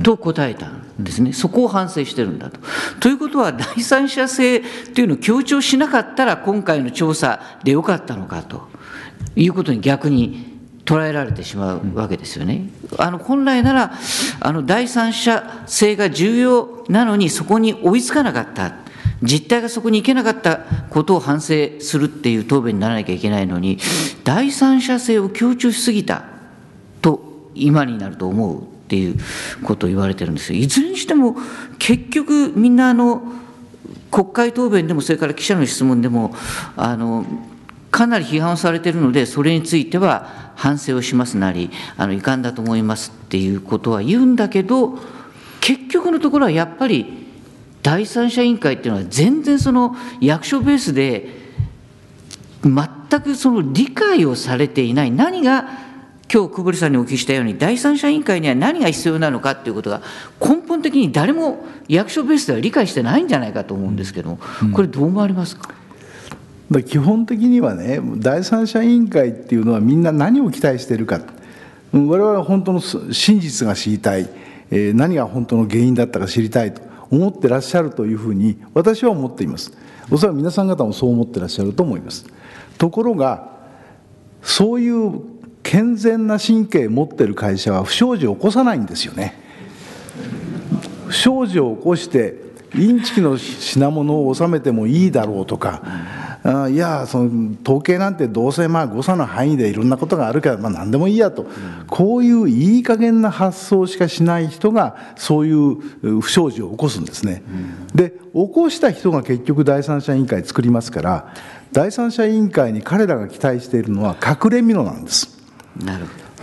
と答えたんですね。そこを反省してるんだと。ということは、第三者性というのを強調しなかったら、今回の調査でよかったのかということに逆に捉えられてしまうわけですよね。あの本来ならあの第三者性が重要なのにそこに追いつかなかった実態がそこに行けなかったことを反省するっていう答弁にならなきゃいけないのに第三者性を強調しすぎたと今になると思うっていうことを言われてるんです。いずれにしても結局みんなあの国会答弁でもそれから記者の質問でもあのかなり批判されているのでそれについては反省をしますなりあの遺憾だと思いますっていうことは言うんだけど結局のところはやっぱり第三者委員会っていうのは全然その役所ベースで全くその理解をされていない何が今日小堀さんにお聞きしたように第三者委員会には何が必要なのかっていうことが根本的に誰も役所ベースでは理解してないんじゃないかと思うんですけどもこれどう思われますか、うん、基本的にはね第三者委員会っていうのはみんな何を期待しているか。我々は本当の真実が知りたい。何が本当の原因だったか知りたいと思ってらっしゃるというふうに私は思っています。おそらく皆さん方もそう思ってらっしゃると思います。ところがそういう健全な神経持ってる会社は不祥事を起こさないんですよね。不祥事を起こしてインチキの品物を納めてもいいだろうとかあいやその統計なんてどうせまあ誤差の範囲でいろんなことがあるから、まあ、何でもいいやと、こういういい加減な発想しかしない人がそういう不祥事を起こすんですね、で起こした人が結局第三者委員会作りますから第三者委員会に彼らが期待しているのは隠れ蓑なんです。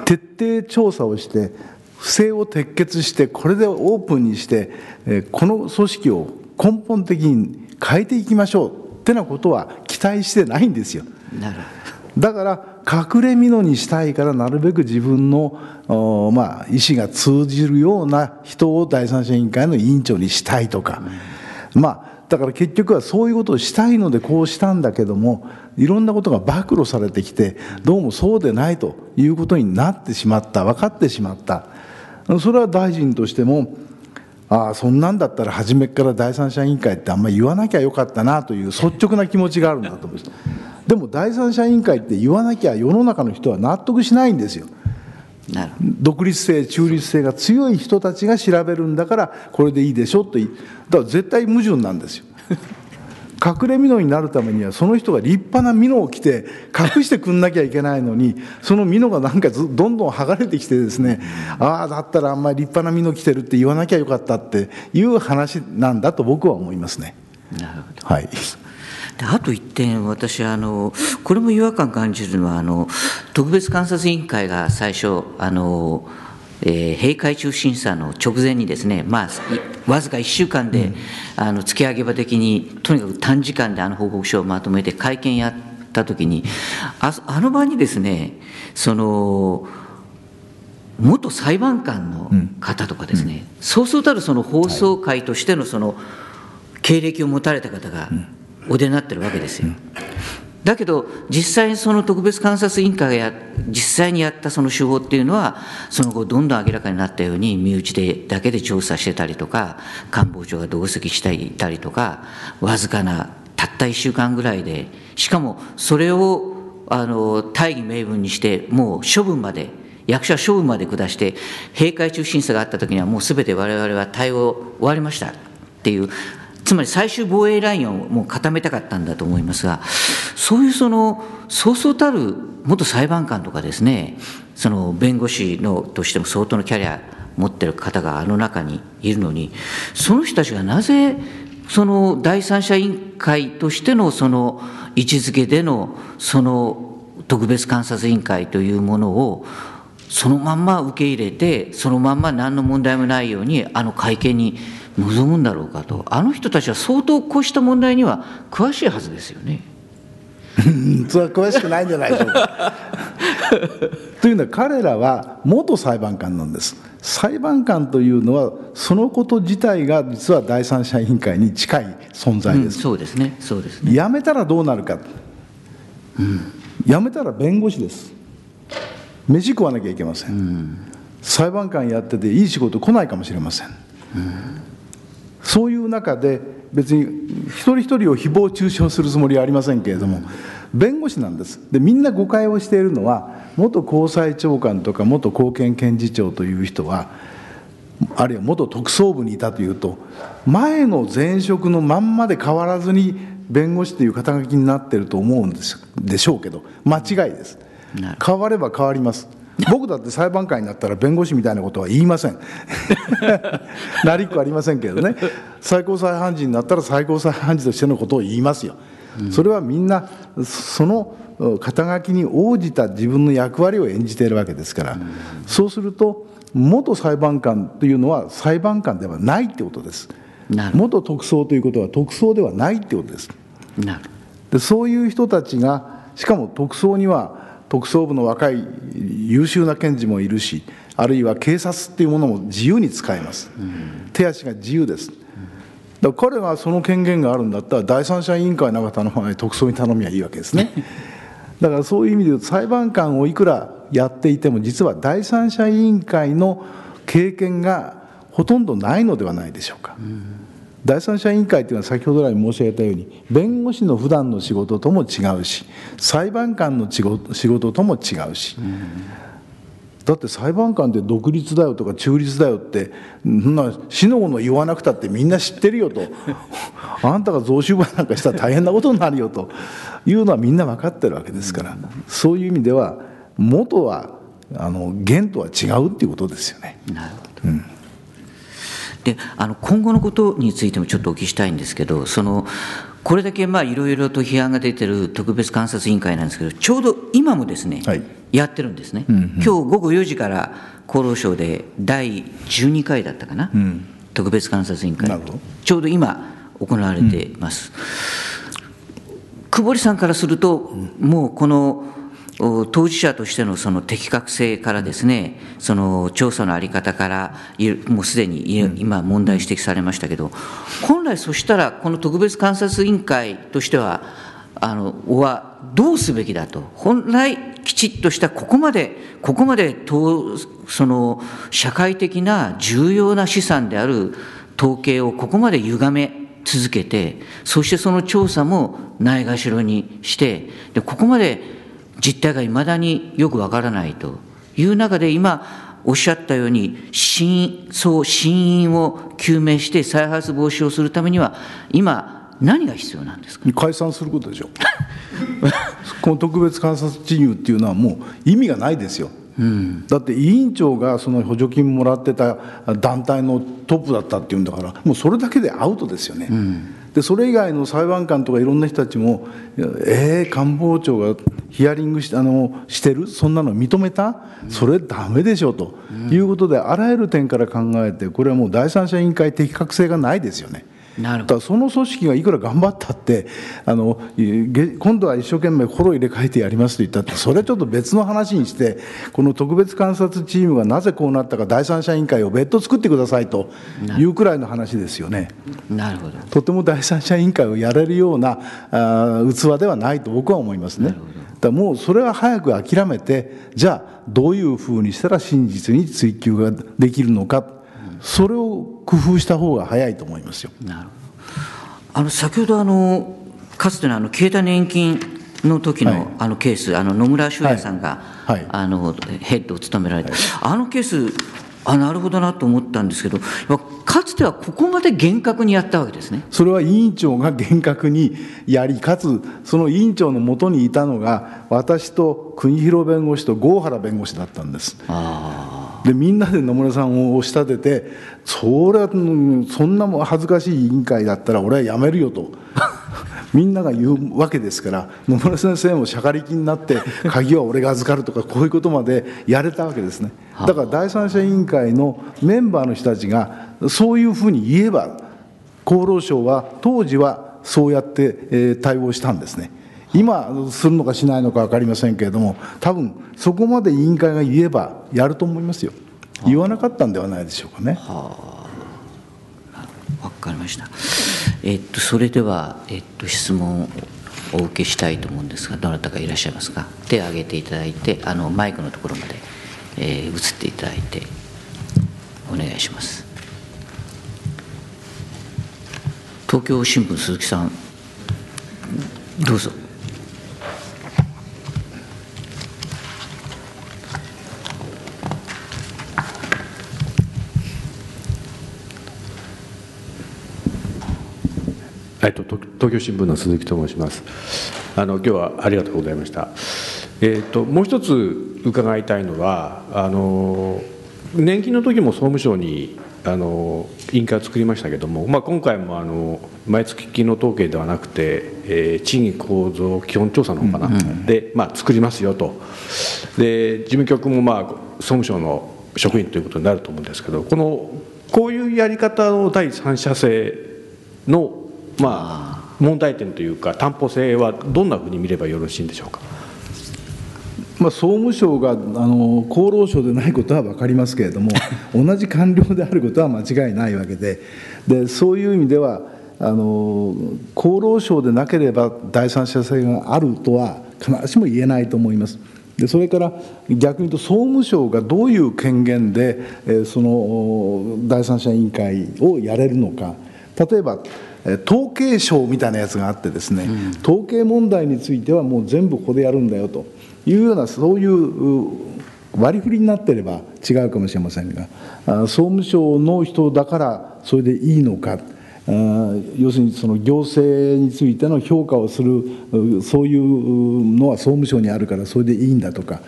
徹底調査をして不正を撤血してこれでオープンにしてこの組織を根本的に変えていきましょうってなことは期待してないんですよ。なるだから隠れ蓑にしたいからなるべく自分の、まあ、意思が通じるような人を第三者委員会の委員長にしたいとか、うん、まあだから結局はそういうことをしたいのでこうしたんだけどもいろんなことが暴露されてきてどうもそうでないということになってしまった分かってしまった。それは大臣としてもああそんなんだったら初めから第三者委員会ってあんまり言わなきゃよかったなという率直な気持ちがあるんだと思います。でも第三者委員会って言わなきゃ世の中の人は納得しないんですよ。独立性中立性が強い人たちが調べるんだからこれでいいでしょとだから絶対矛盾なんですよ。隠れ蓑になるためにはその人が立派な蓑を着て隠してくんなきゃいけないのにその蓑がなんかどんどん剥がれてきてですねああだったらあんまり立派な蓑着てるって言わなきゃよかったっていう話なんだと僕は思いますね。なるほど、はいであと一点、私あの、これも違和感感じるのはあの、特別監察委員会が最初、あのえー、閉会中審査の直前にですね、まあ、わずか1週間で、うん、あの突き上げ場的にとにかく短時間であの報告書をまとめて会見やった時にああの場にですねその元裁判官の方とかですね、うんうん、そうそうたるその放送会としてのその経歴を持たれた方がお出になってるわけですよ。だけど実際にその特別監察委員会がや実際にやったその手法っていうのはその後どんどん明らかになったように身内でだけで調査してたりとか官房長が同席していたりとかわずかなたった1週間ぐらいでしかもそれをあの大義名分にしてもう処分まで役所は処分まで下して閉会中審査があった時にはもう全て我々は対応終わりましたっていうつまり最終防衛ラインをもう固めたかったんだと思いますが、そういうその、そうそうたる元裁判官とかですね、その弁護士のとしても相当のキャリア持ってる方があの中にいるのに、その人たちがなぜ、その第三者委員会としてのその位置づけでのその特別監察委員会というものをそのまんま受け入れてそのまんま何の問題もないようにあの会見に望むんだろうかとあの人たちは相当こうした問題には詳しいはずですよね。それは詳しくないんじゃないでしょうか。というのは彼らは元裁判官なんです。裁判官というのはそのこと自体が実は第三者委員会に近い存在です。うん、そうですね。そうですね。辞めたらどうなるか。うん、辞めたら弁護士です。飯食わなきゃいけません。うん、裁判官やってていい仕事来ないかもしれません。うんそういう中で別に一人一人を誹謗中傷するつもりはありませんけれども弁護士なんです。でみんな誤解をしているのは元交際長官とか元貢献検事長という人はあるいは元特捜部にいたというと前の前職のまんまで変わらずに弁護士という肩書きになってると思うんですでしょうけど間違いです。変われば変わります僕だって裁判官になったら弁護士みたいなことは言いません。なりっこありませんけどね。最高裁判事になったら最高裁判事としてのことを言いますよ、それはみんなその肩書きに応じた自分の役割を演じているわけですから、そうすると元裁判官というのは裁判官ではないってことです。元特捜ということは特捜ではないってことです。でそういう人たちがしかも特捜には特捜部の若い優秀な検事もいるしあるいは警察っていうものも自由に使えます、うん、手足が自由です、だから彼がその権限があるんだったら第三者委員会なんか頼まない特捜に頼みゃいいわけですね。だからそういう意味で言うと裁判官をいくらやっていても実は第三者委員会の経験がほとんどないのではないでしょうか、うん第三者委員会というのは先ほど来申し上げたように弁護士の普段の仕事とも違うし裁判官の仕事とも違うし、だって裁判官って独立だよとか中立だよってそんな死のもの言わなくたってみんな知ってるよと。あんたが贈収賄なんかしたら大変なことになるよと。いうのはみんな分かってるわけですから、そういう意味では元はあの現とは違うっていうことですよね。なるほど、うんであの今後のことについてもちょっとお聞きしたいんですけどそのこれだけまあいろいろと批判が出てる特別監察委員会なんですけどちょうど今もですね、はい、やってるんですね、うんうん、今日午後4時から厚労省で第12回だったかな、うん、特別監察委員会。ちょうど今行われています、うん、久保さんからするともうこの当事者としてのその適格性からですね、その調査の在り方から、もうすでに今、問題指摘されましたけど、本来、そしたら、この特別監察委員会としては、あのはどうすべきだと、本来、きちっとしたここまで、ここまでその社会的な重要な資産である統計をここまで歪め続けて、そしてその調査もないがしろにして、でここまで実態がいまだによくわからないという中で今おっしゃったように真相真因を究明して再発防止をするためには今何が必要なんですか？解散することでしょ。この特別監察事由っていうのはもう意味がないですよ、うん、だって委員長がその補助金もらってた団体のトップだったっていうんだからもうそれだけでアウトですよね、うんでそれ以外の裁判官とかいろんな人たちも「えー、官房長がヒアリングしあのしてる？そんなの認めた？それダメでしょ」と。いうことであらゆる点から考えてこれはもう第三者委員会適格性がないですよね。なるほど。その組織がいくら頑張ったってあの今度は一生懸命心入れ替えてやりますと言ったってそれはちょっと別の話にしてこの特別監察チームがなぜこうなったか第三者委員会を別途作ってくださいというくらいの話ですよね。なるほど。とても第三者委員会をやれるようなあ器ではないと僕は思いますね。だもうそれは早く諦めてじゃあどういうふうにしたら真実に追求ができるのか。それを工夫した方が早いと思いますよ。なるほど。あの先ほどあのかつてのあの消えた年金の時の、はい、あのケースあの野村修也さんが、はい。はい、あのヘッドを務められて、あのケースあなるほどなと思ったんですけどかつてはここまで厳格にやったわけですね。それは委員長が厳格にやりかつその委員長のもとにいたのが私と国広弁護士と郷原弁護士だったんですでみんなで野村さんを押し立ててそれはそんな恥ずかしい委員会だったら俺は辞めるよと。みんなが言うわけですから野村先生もしゃかりきになって鍵は俺が預かるとかこういうことまでやれたわけですね。だから第三者委員会のメンバーの人たちがそういうふうに言えば厚労省は当時はそうやって対応したんですね今するのかしないのか分かりませんけれども多分そこまで委員会が言えばやると思いますよ言わなかったんではないでしょうかね。はあ、分かりましたえっと、それでは、えっと、質問をお受けしたいと思うんですが、どなたかいらっしゃいますか？手を挙げていただいて、あのマイクのところまで、えー、移っていただいて、お願いします。東京新聞、鈴木さん、どうぞ。えっと、東京新聞の鈴木と申します。あの今日はありがとうございました。えっともう一つ伺いたいのはあの年金の時も総務省にあの委員会を作りましたけども、まあ、今回もあの毎月金の統計ではなくて、えー、賃金構造基本調査の方かな、うんうん、で、まあ、作りますよとで事務局も、まあ、総務省の職員ということになると思うんですけどこのこういうやり方の第三者性の、まあ、問題点というか担保性はどんなふうに見ればよろしいんでしょうか？まあ、総務省があの厚労省でないことは分かりますけれども 同じ官僚であることは間違いないわけででそういう意味ではあの厚労省でなければ第三者性があるとは必ずしも言えないと思います。でそれから逆に言うと総務省がどういう権限で、えー、その第三者委員会をやれるのか例えば統計省みたいなやつがあってですね、統計問題についてはもう全部ここでやるんだよというようなそういう割り振りになってれば違うかもしれませんが総務省の人だからそれでいいのか要するにその行政についての評価をするそういうのは総務省にあるからそれでいいんだとか。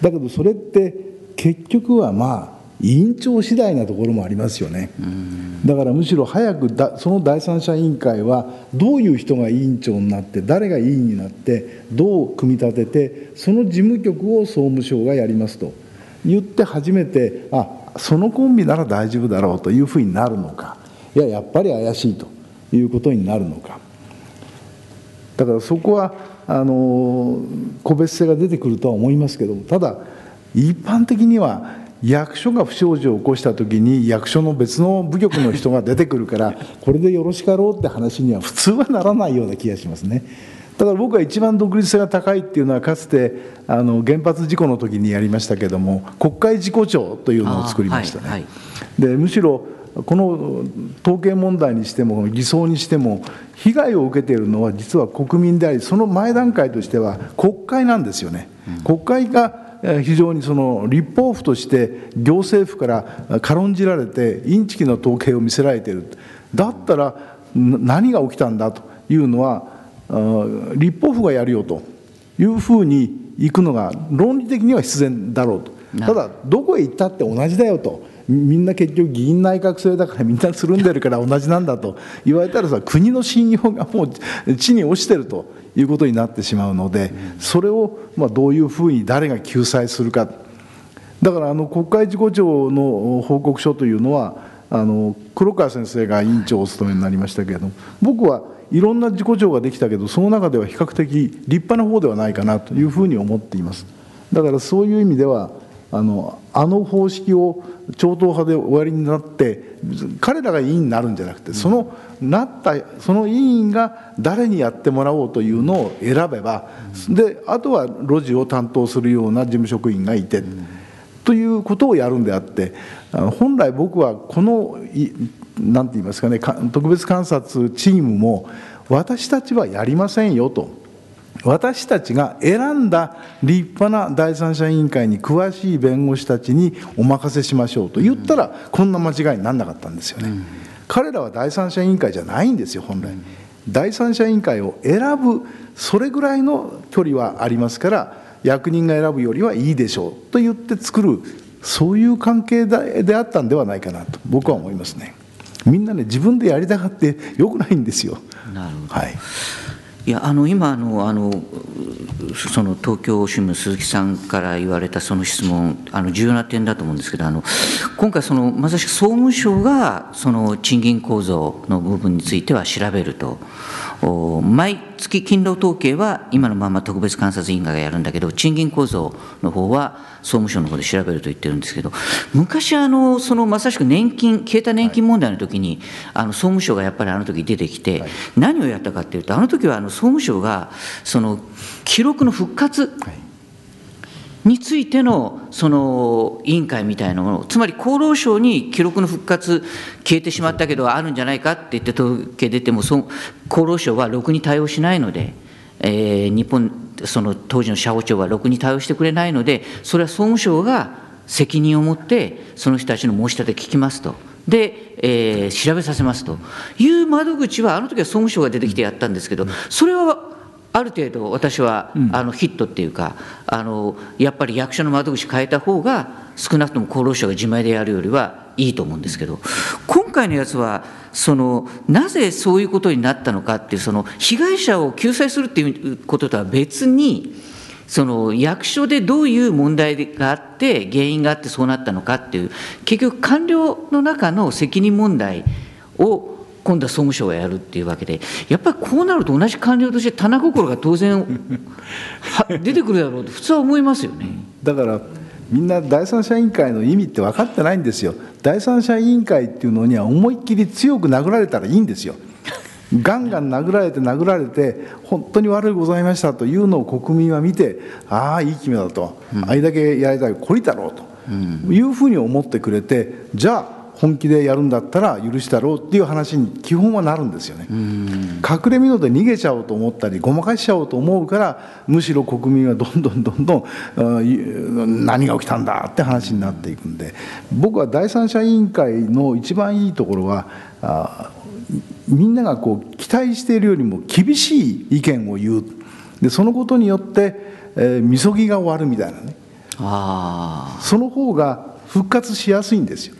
だけどそれって結局はまあ委員長次第なところもありますよね。だからむしろ早くだその第三者委員会はどういう人が委員長になって誰が委員になってどう組み立ててその事務局を総務省がやりますと。言って初めてあそのコンビなら大丈夫だろうというふうになるのか。いややっぱり怪しいと。いうことになるのか。だからそこはあの個別性が出てくるとは思いますけどただ一般的には役所が不祥事を起こした時に役所の別の部局の人が出てくるから これでよろしかろうって話には普通はならないような気がしますね。だから僕は一番独立性が高いっていうのはかつてあの原発事故の時にやりましたけども国会事故庁というのを作りましたね。はいはい、でむしろこの統計問題にしても偽装にしても被害を受けているのは実は国民でありその前段階としては国会なんですよね。国会が非常にその立法府として行政府から軽んじられてインチキの統計を見せられている。だったら何が起きたんだというのは立法府がやるよというふうにいくのが論理的には必然だろうと。ただどこへ行ったって同じだよとみんな結局議員内閣制だからみんなつるんでるから同じなんだと言われたらさ国の信用がもう地に落ちてるということになってしまうのでそれをまどういうふうに誰が救済するか。だからあの国会事故調の報告書というのはあの黒川先生が委員長をお務めになりましたけれども僕はいろんな自己調ができたけどその中では比較的立派な方ではないかなというふうに思っています。だからそういう意味ではあのあの方式を超党派で終わりになって彼らが委員になるんじゃなくてそのなったその委員が誰にやってもらおうというのを選べばであとは路地を担当するような事務職員がいてということをやるんであって本来僕はこの何て言いますかね特別監察チームも私たちはやりませんよと。私たちが選んだ立派な第三者委員会に詳しい弁護士たちにお任せしましょうと言ったらこんな間違いにならなかったんですよね、彼らは第三者委員会じゃないんですよ本来、第三者委員会を選ぶそれぐらいの距離はありますから役人が選ぶよりはいいでしょうと言って作るそういう関係であったんではないかなと僕は思いますね。みんなね自分でやりたがってよくないんですよ。なるほど、はいいやあの今あのあのその東京新聞鈴木さんから言われたその質問あの重要な点だと思うんですけどあの今回そのまさしく総務省がその賃金構造の部分については調べると。毎月勤労統計は今のまま特別監察委員会がやるんだけど賃金構造の方は総務省の方で調べると言ってるんですけど昔あのそのまさしく年金消えた年金問題の時に、あの総務省がやっぱりあの時出てきて、何をやったかっていうとあの時はあの総務省がその記録の復活、についてのその委員会みたいなものつまり厚労省に記録の復活消えてしまったけどあるんじゃないかって言って統計出てもそ厚労省はろくに対応しないので、えー、日本その当時の社保庁はろくに対応してくれないのでそれは総務省が責任を持ってその人たちの申し立て聞きますと。で、えー調べさせますと。いう窓口は、あの時は総務省が出てきてやったんですけど、それはある程度、私は、あのヒットっていうかあの、やっぱり役所の窓口変えた方が、少なくとも厚労省が自前でやるよりはいいと思うんですけど、今回のやつは、そのなぜそういうことになったのかっていう、その被害者を救済するっていうこととは別に、その役所でどういう問題があって、原因があってそうなったのかっていう、結局、官僚の中の責任問題を今度は総務省がやるっていうわけで、やっぱりこうなると、同じ官僚として棚心が当然 は出てくるだろうと、普通は思いますよね。だからみんな第三者委員会の意味って分かってないんですよ。第三者委員会っていうのには思いっきり強く殴られたらいいんですよ。ガンガン殴られて殴られて本当に悪いございましたというのを国民は見てああいい決めだと、あれだけやりたいこりだろうと、いうふうに思ってくれてじゃあ本気でやるんだったら許したろうっていう話に基本はなるんですよね。隠れ蓑で逃げちゃおうと思ったりごまかしちゃおうと思うからむしろ国民はどんどんどんどん何が起きたんだって話になっていくんで。僕は第三者委員会の一番いいところはあみんながこう期待しているよりも厳しい意見を言う。でそのことによって、えーみそぎが終わるみたいなね。あその方が復活しやすいんですよ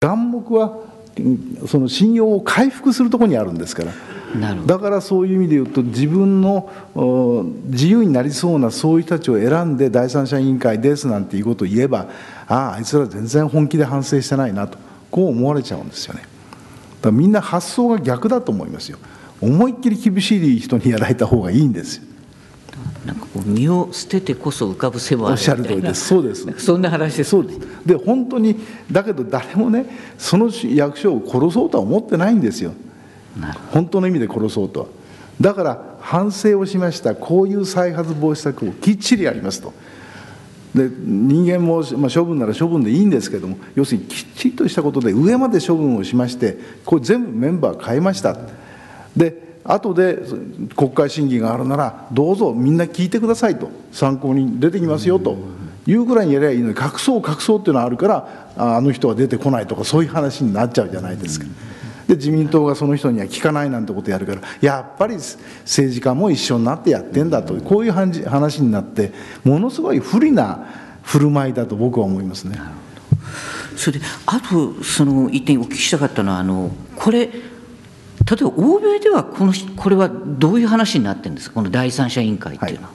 眼目はうんその信用を回復するところにあるんですから。あ、なるほど。だからそういう意味で言うと自分のお自由になりそうなそういう人たちを選んで第三者委員会ですなんていうことを言えばあああいつら全然本気で反省してないなと。こう思われちゃうんですよね。だからみんな発想が逆だと思いますよ。思いっきり厳しい人にやられた方がいいんですよなんかこう身を捨ててこそ浮かぶせばあおっしゃる通りです。そうです。そんな話ですそうです。で本当にだけど誰もねその役所を殺そうとは思ってないんですよ。本当の意味で殺そうとは。だから反省をしましたこういう再発防止策をきっちりやりますと。で人間も、まあ、処分なら処分でいいんですけども要するにきっちりとしたことで上まで処分をしましてこれ全部メンバー変えました。で後で国会審議があるならどうぞみんな聞いてくださいと参考に出てきますよというぐらいにやりゃいいのに隠そう隠そうっていうのがあるからあの人は出てこないとかそういう話になっちゃうじゃないですか。で自民党がその人には聞かないなんてことやるからやっぱり政治家も一緒になってやってんだとこういう話になってものすごい不利な振る舞いだと僕は思いますね。それであとその一点お聞きしたかったのはあのこれ例えば欧米ではこのこれはどういう話になってるんですか？この第三者委員会っていうのは、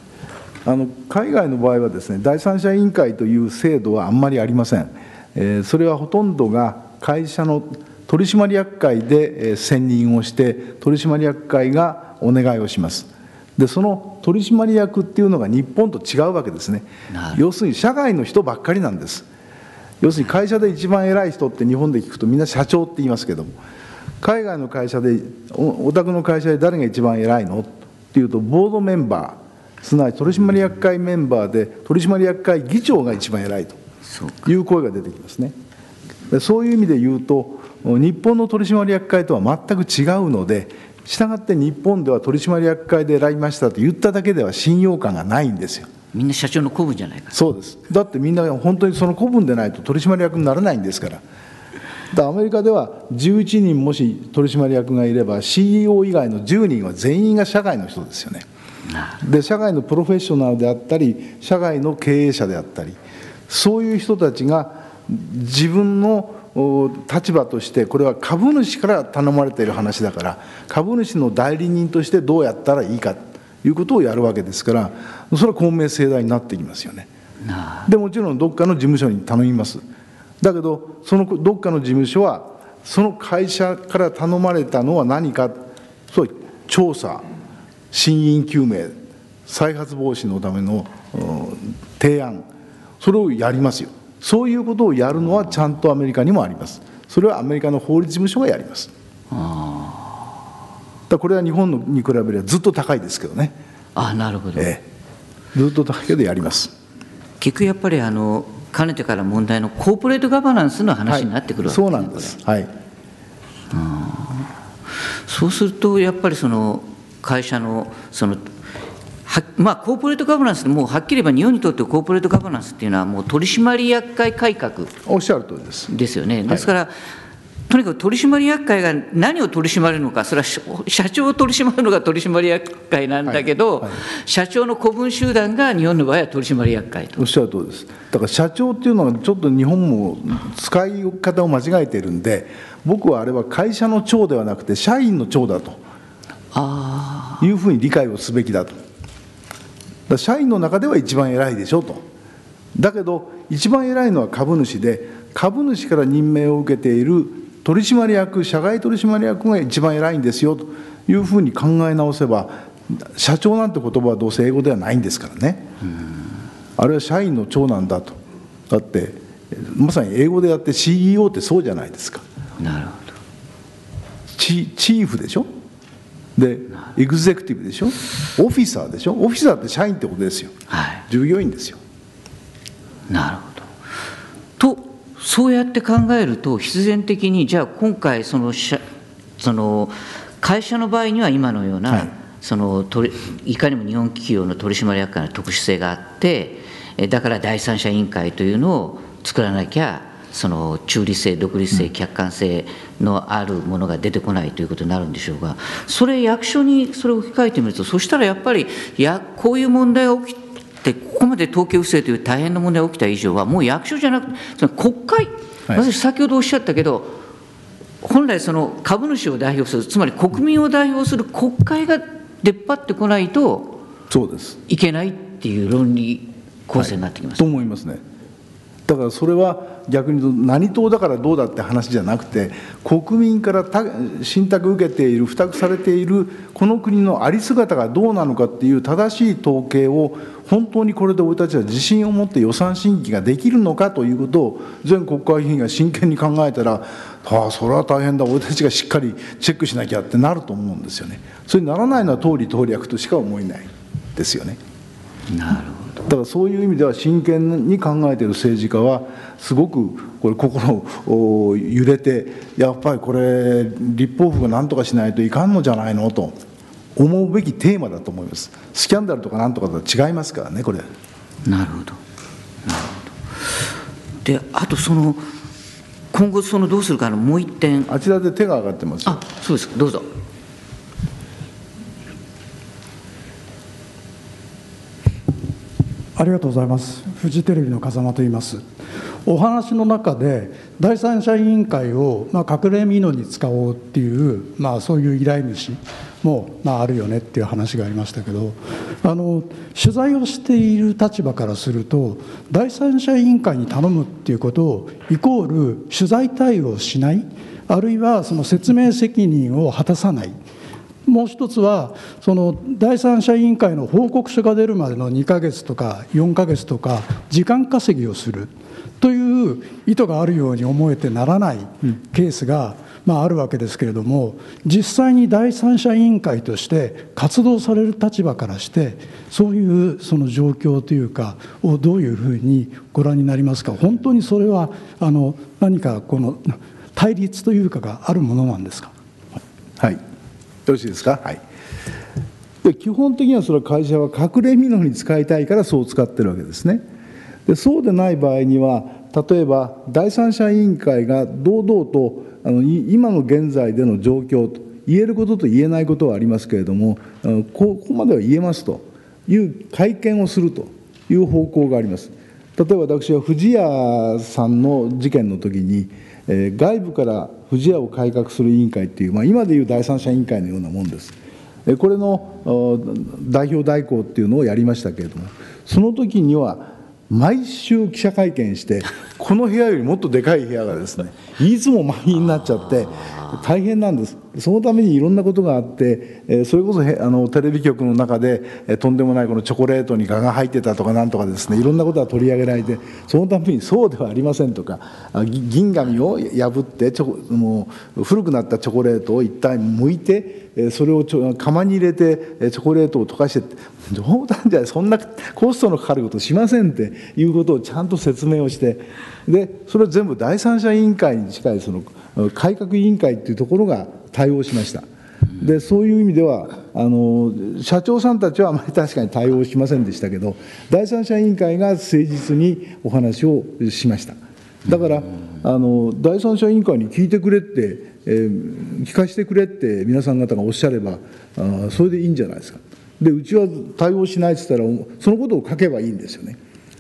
あの海外の場合はですね第三者委員会という制度はあんまりありません、えーそれはほとんどが会社の取締役会でえー選任をして取締役会がお願いをします。でその取締役っていうのが日本と違うわけですね。要するに社外の人ばっかりなんです。要するに会社で一番偉い人って日本で聞くとみんな社長って言いますけども海外の会社でおお宅の会社で誰が一番偉いの？っていうとボードメンバーすなわち取締役会メンバーで取締役会議長が一番偉いという声が出てきますね。でそういう意味で言うと日本の取締役会とは全く違うのでしたがって日本では取締役会で選びましたと言っただけでは信用感がないんですよ。みんな社長の子分じゃないかそうです。だってみんな本当にその子分でないと取締役にならないんですからだアメリカでは11人もし取締役がいれば CEO 以外の10人は全員が社外の人ですよね。で社外のプロフェッショナルであったり社外の経営者であったりそういう人たちが自分のお立場としてこれは株主から頼まれている話だから株主の代理人としてどうやったらいいかということをやるわけですからそれは公明正大になってきますよね。なでもちろんどっかの事務所に頼みますだけどそのどっかの事務所はその会社から頼まれたのは何かそう調査真因究明再発防止のためのうん提案それをやりますよ。そういうことをやるのはちゃんとアメリカにもあります。それはアメリカの法律事務所がやります。だこれは日本のに比べればずっと高いですけどね、あなるほど、ええ、ずっと高いけどやります。結局やっぱりあのかねてから問題のコーポレートガバナンスの話になってくるわけそうなんです。はい。そうするとやっぱりその会社のそのはまあ、コーポレートガバナンスもうはっきり言えば日本にとってコーポレートガバナンスっていうのはもう取締役会改革おっしゃる通りです。ですよね。ですから、とにかく取締役会が何を取り締まるのか、それは社長を取り締まるのが取締役会なんだけど、はいはい、社長の古文集団が日本の場合は取締役会と。おっしゃる通りです。だから社長っていうのは、ちょっと日本も使い方を間違えているんで、僕はあれは会社の長ではなくて、社員の長だというふうに理解をすべきだと。だ社員の中では一番偉いでしょと。だけど、一番偉いのは株主で、株主から任命を受けている取締役社外取締役が一番偉いんですよというふうに考え直せば社長なんて言葉はどうせ英語ではないんですからね。あれは社員の長なんだと。だってまさに英語でやって CEO ってそうじゃないですか。なるほど。チチーフでしょ？でエグゼクティブでしょ？オフィサーでしょ？オフィサーって社員ってことですよ、はい、従業員ですよ。なるほどそうやって考えると必然的にじゃあ今回そのその会社の場合には今のような、はい、そのいかにも日本企業の取締役会の特殊性があってだから第三者委員会というのを作らなきゃその中立性独立性客観性のあるものが出てこないということになるんでしょうがそれ役所にそれを置き換えてみるとそしたらやっぱりやこういう問題が起きでここまで統計不正という大変な問題が起きた以上はもう役所じゃなくてその国会、はい、私先ほどおっしゃったけど本来その株主を代表するつまり国民を代表する国会が出っ張ってこないとそうです。いけないっていう論理構成になってきます、はい、と思いますね。だからそれは逆に言うと何党だからどうだって話じゃなくて国民から信託受けている付託されているこの国の在り姿がどうなのかっていう正しい統計を本当にこれで俺たちは自信を持って予算審議ができるのかということを全国会議員が真剣に考えたらああそれは大変だ俺たちがしっかりチェックしなきゃってなると思うんですよね。それにならないのは通り通略としか思えないですよね。なるほど。だからそういう意味では真剣に考えている政治家はすごくこれ心を揺れてやっぱりこれ立法府が何とかしないといかんのじゃないのと思うべきテーマだと思います。スキャンダルとか何とかとは違いますからねこれ。なるほど。なるほど。であとその今後そのどうするかのもう一点。あちらで手が挙がってます。あそうですか。どうぞ。ありがとうございます。フジテレビの風間と言います。お話の中で第三者委員会をまあ隠れみのに使おうっていうまあそういう依頼主もまああるよねっていう話がありましたけど、あの取材をしている立場からすると第三者委員会に頼むっていうことをイコール取材対応しない、あるいはその説明責任を果たさない。もう一つはその第三者委員会の報告書が出るまでの2か月とか4か月とか時間稼ぎをするという意図があるように思えてならないケースが、まあ、あるわけですけれども実際に第三者委員会として活動される立場からしてそういうその状況というかをどういうふうにご覧になりますか？本当にそれはあの何かこの対立というかがあるものなんですか？はい。よろしいですか？はい。で基本的にはそれは会社は隠れ蓑に使いたいからそう使ってるわけですね。でそうでない場合には例えば第三者委員会が堂々とあの今の現在での状況と言えることと言えないことはありますけれどもここまでは言えますという会見をするという方向があります例えば私は藤屋さんの事件の時にえ外部から富士屋を改革する委員会っていう、まあ、今でいう第三者委員会のようなもんです。これの代表代行っていうのをやりましたけれどもその時には毎週記者会見してこの部屋よりもっとでかい部屋がですねいつも満員になっちゃって大変なんです。そのためにいろんなことがあってえそれこそあのテレビ局の中でえとんでもないこのチョコレートに蛾が入ってたとかなんとかですねいろんなことが取り上げられてそのためにそうではありませんとか銀紙を破ってチョコもう古くなったチョコレートを一体剥いてそれをちょ釜に入れてチョコレートを溶かして冗談じゃないそんなコストのかかることしませんっていうことをちゃんと説明をしてでそれを全部第三者委員会に近いその改革委員会っていうところが対応しました。でそういう意味ではあの社長さんたちはあまり確かに対応しませんでしたけど第三者委員会が誠実にお話をしました。だからあの第三者委員会に聞いてくれって、えー、聞かせてくれって皆さん方がおっしゃればあそれでいいんじゃないですか。でうちは対応しないって言ったらそのことを書けばいいんですよね。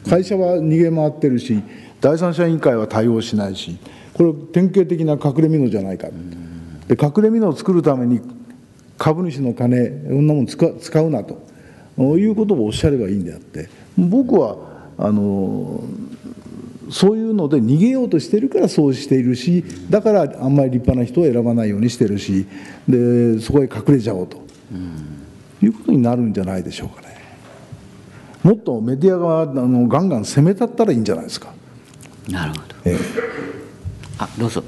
会社は逃げ回ってるし第三者委員会は対応しないしこれ典型的な隠れ蓑じゃないか。で隠れ蓑を作るために株主の金そんなもの使使うなということをおっしゃればいいんであって僕はあのそういうので逃げようとしてるからそうしているしだからあんまり立派な人を選ばないようにしてるしでそこへ隠れちゃおうと、いうことになるんじゃないでしょうかね。もっとメディアがあのガンガン攻めたったらいいんじゃないですか。なるほど、ええ、あどうぞ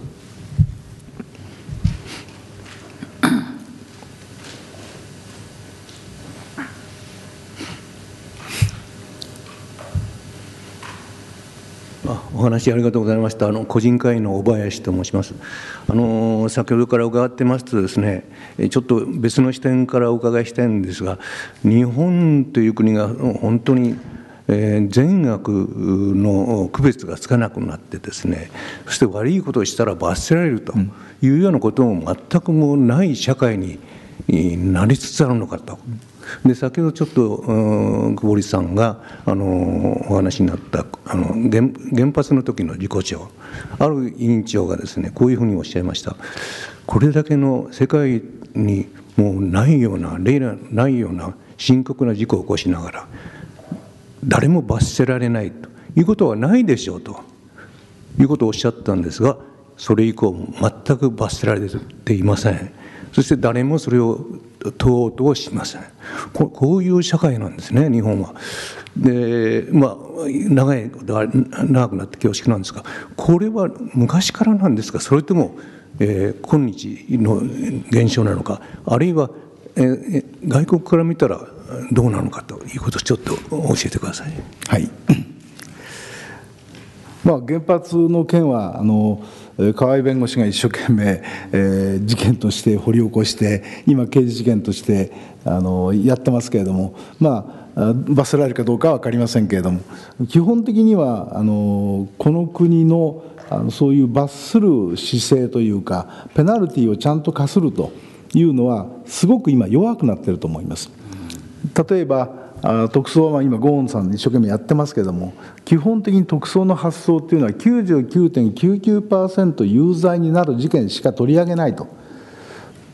お話ありがとうございました。あの個人会員の小林と申します。あの先ほどから伺ってますとですね、ちょっと別の視点からお伺いしたいんですが、日本という国が本当に善悪の区別がつかなくなってですねそして悪いことをしたら罰せられるというようなことも全くもうない社会になりつつあるのかと。で先ほどちょっと久保利さんがあのお話になったあの原原発の時の事故調ある委員長がですねこういうふうにおっしゃいました。これだけの世界にもうないような例がないような深刻な事故を起こしながら誰も罰せられないと。いうことはないでしょうと。いうことをおっしゃったんですがそれ以降全く罰せられていません。そして誰もそれを問おうとしません。ここういう社会なんですね日本は。でまあ長い長くなって恐縮なんですがこれは昔からなんですか？それとも、えー、今日の現象なのか？あるいは、えー、外国から見たらどうなのかということをちょっと教えてください。はいまあ、原発の件はあの河合弁護士が一生懸命、えー、事件として掘り起こして今刑事事件としてあのやってますけれどもまあ罰せられるかどうかは分かりませんけれども基本的にはあのこの国のあのそういう罰する姿勢というかペナルティをちゃんと課するというのはすごく今弱くなっていると思います。例えば特捜は今ゴーンさん一生懸命やってますけども基本的に特捜の発想っていうのは99.99%有罪になる事件しか取り上げないと。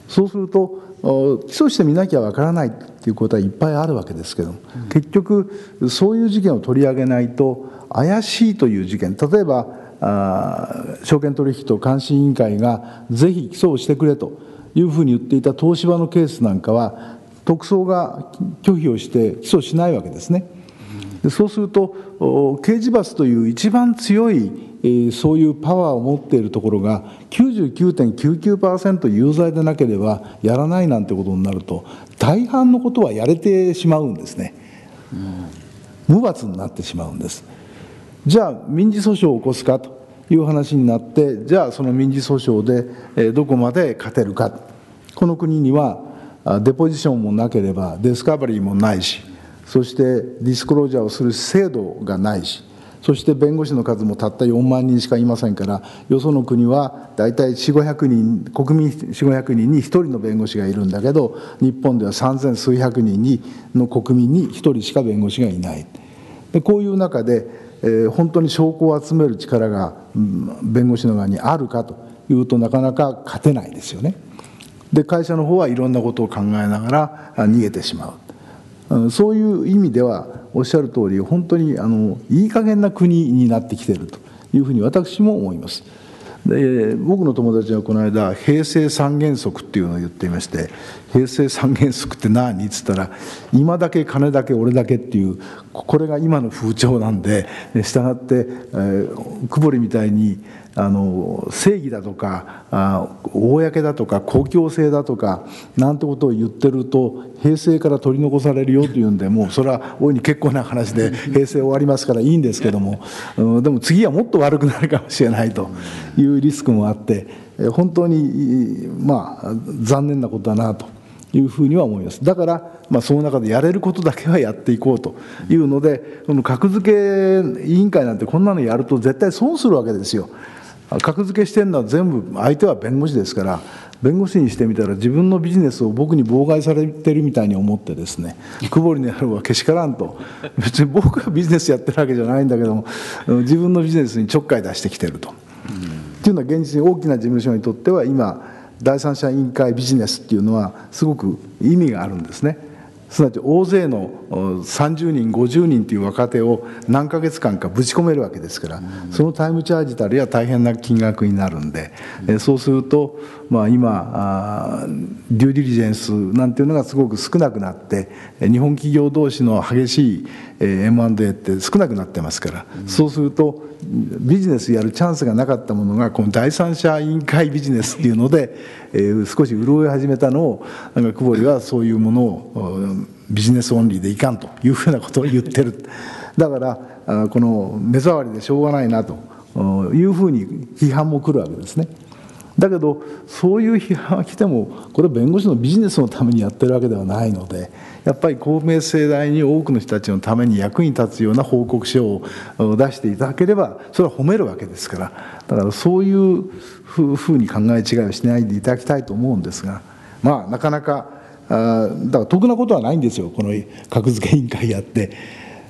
そうすると起訴してみなきゃわからないっていうことはいっぱいあるわけですけども、結局そういう事件を取り上げないと怪しいという事件。例えばあ証券取引と監視委員会がぜひ起訴をしてくれというふうに言っていた東芝のケースなんかは特捜が拒否をして起訴しないわけですね。そうすると刑事罰という一番強い、そういうパワーを持っているところが99.99%有罪でなければやらないなんてことになると大半のことはやれてしまうんですね、無罰になってしまうんです。じゃあ民事訴訟を起こすか？という話になってじゃあその民事訴訟で、えー、どこまで勝てるか？この国にはデポジションもなければディスカバリーもないしそしてディスクロージャーをする制度がないしそして弁護士の数もたった4万人しかいませんからよその国は大体4500人国民4500人に1人の弁護士がいるんだけど日本では3000数百人にの国民に1人しか弁護士がいないでこういう中で、えー、本当に証拠を集める力が、うん、弁護士の側にあるかというとなかなか勝てないですよね。で会社の方はいろんなことを考えながら逃げてしまうそういう意味ではおっしゃる通り本当にあのいい加減な国になってきてるというふうに私も思います。で僕の友達はこの間平成三原則っていうのを言っていまして平成三原則って何？っつったら今だけ金だけ俺だけっていうこれが今の風潮なんで従って、えー、久保みたいにあの正義だとかあ公だとか公共性だとかなんてことを言ってると平成から取り残されるよというんでもうそれは大いに結構な話で平成終わりますからいいんですけども、うん、でも次はもっと悪くなるかもしれないというリスクもあって本当にまあ残念なことだなと。いうふうには思いますだから、まあ、その中でやれることだけはやっていこうというのでこの格付け委員会なんてこんなのやると絶対損するわけですよ格付けしてるのは全部相手は弁護士ですから弁護士にしてみたら自分のビジネスを僕に妨害されてるみたいに思ってですね久保になるはけしからんと別に僕がビジネスやってるわけじゃないんだけども自分のビジネスにちょっかい出してきてると。っていうのは現実に大きな事務所にとっては今第三者委員会ビジネスっていうのはすごく意味があるんですね。すなわち大勢の30人50人という若手を何ヶ月間かぶち込めるわけですから、そのタイムチャージたりは大変な金額になるんで、うそうすると、まあ、今デューディリジェンスなんていうのがすごく少なくなって日本企業同士の激しい M&A って少なくなってますから、そうするとビジネスやるチャンスがなかったものがこの第三者委員会ビジネスっていうので、えー、少し潤い始めたのをなんか久保里はそういうものをビジネスオンリーでいかんというふうなことを言ってるだからこの目障りでしょうがないなというふうに批判も来るわけですね。だけどそういう批判が来てもこれは弁護士のビジネスのためにやってるわけではないのでやっぱり公明正大に多くの人たちのために役に立つような報告書を出していただければそれは褒めるわけですからだからそういうふうに考え違いをしないでいただきたいと思うんですがまあなかなかあだから得なことはないんですよこの格付け委員会やって。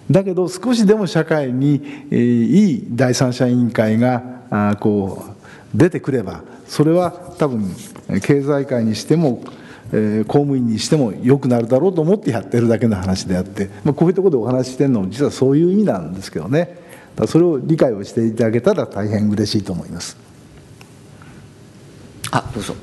だけど少しでも社会に、いい第三者委員会がこう出てくればそれは多分経済界にしても、えー、公務員にしても良くなるだろうと思ってやってるだけの話であって、まあ、こういうところでお話ししてるのも実はそういう意味なんですけどね。それを理解をしていただけたら大変嬉しいと思います。あどうぞ。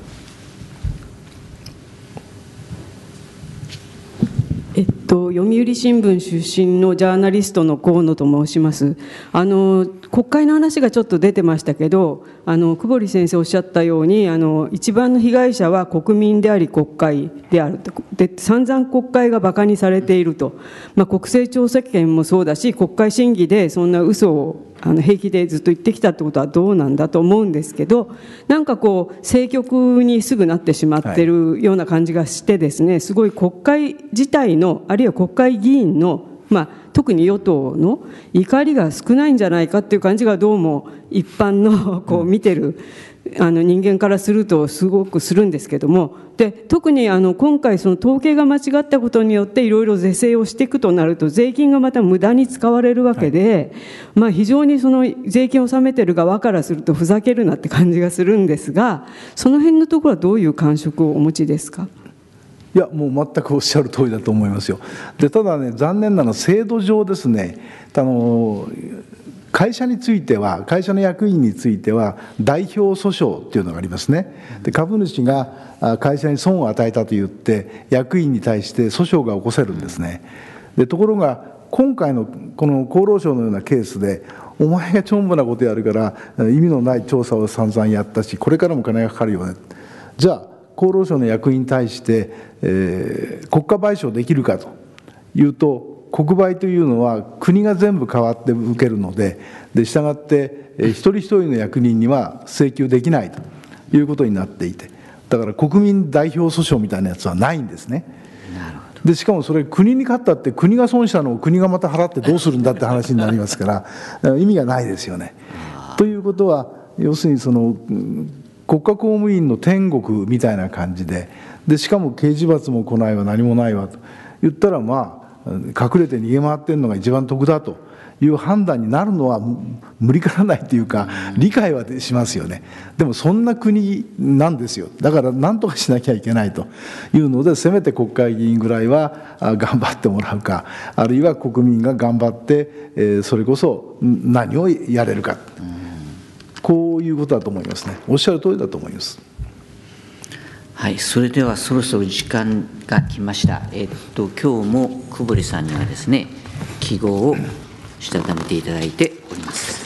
えっと、読売新聞出身のジャーナリストの河野と申します。あの国会の話がちょっと出てましたけどあの久保利先生おっしゃったようにあの一番の被害者は国民であり国会であると。で散々国会が馬鹿にされていると、まあ、国政調査権もそうだし国会審議でそんな嘘をあの平気でずっと言ってきたってことはどうなんだと思うんですけどなんかこう政局にすぐなってしまってるような感じがしてですねすごい国会自体のあるいは国会議員のまあ、特に与党の怒りが少ないんじゃないかっていう感じがどうも一般のこう見てるあの人間からするとすごくするんですけども。で特にあの今回その統計が間違ったことによっていろいろ是正をしていくとなると税金がまた無駄に使われるわけで、まあ、非常にその税金を納めてる側からするとふざけるなって感じがするんですがその辺のところはどういう感触をお持ちですか？いやもう全くおっしゃる通りだと思いますよ。でただね残念なのは制度上ですねあの会社については会社の役員については代表訴訟っていうのがありますね。で株主が会社に損を与えたと言って役員に対して訴訟が起こせるんですね。でところが今回のこの厚労省のようなケースでお前がちょんぼなことやるから意味のない調査を散々やったしこれからも金がかかるよね。じゃあ厚労省の役員に対して、えー、国家賠償できるかというと国賠というのは国が全部代わって受けるのでで従って、えー、一人一人の役人には請求できないということになっていてだから国民代表訴訟みたいなやつはないんですね。でしかもそれ国に勝ったって国が損したのを国がまた払ってどうするんだって話になりますから意味がないですよね。ということは要するにその国家公務員の天国みたいな感じででしかも刑事罰も来ないわ何もないわと。言ったらまあ隠れて逃げ回ってるのが一番得だという判断になるのは無理からないというか理解はしますよね。でもそんな国なんですよ。だから何とかしなきゃいけないというのでせめて国会議員ぐらいは頑張ってもらうかあるいは国民が頑張ってそれこそ何をやれるか。こういうことだと思いますね。おっしゃる通りだと思います。はいそれではそろそろ時間が来ました。えっと今日も久保利さんにはですね記号をしたためていただいております。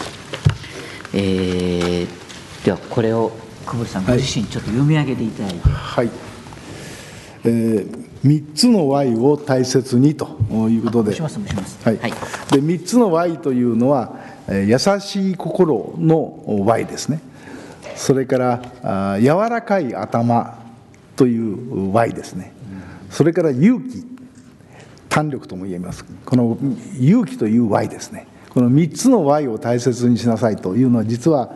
えー、ではこれを久保利さんご自身ちょっと読み上げていただいて。はい、えー3つの Y を大切にということで、はい、で3つの Y というのは優しい心の Y ですね。それから柔らかい頭という Y ですね。それから勇気。胆力とも言えます。この勇気という Y ですね。この3つの Y を大切にしなさいというのは実は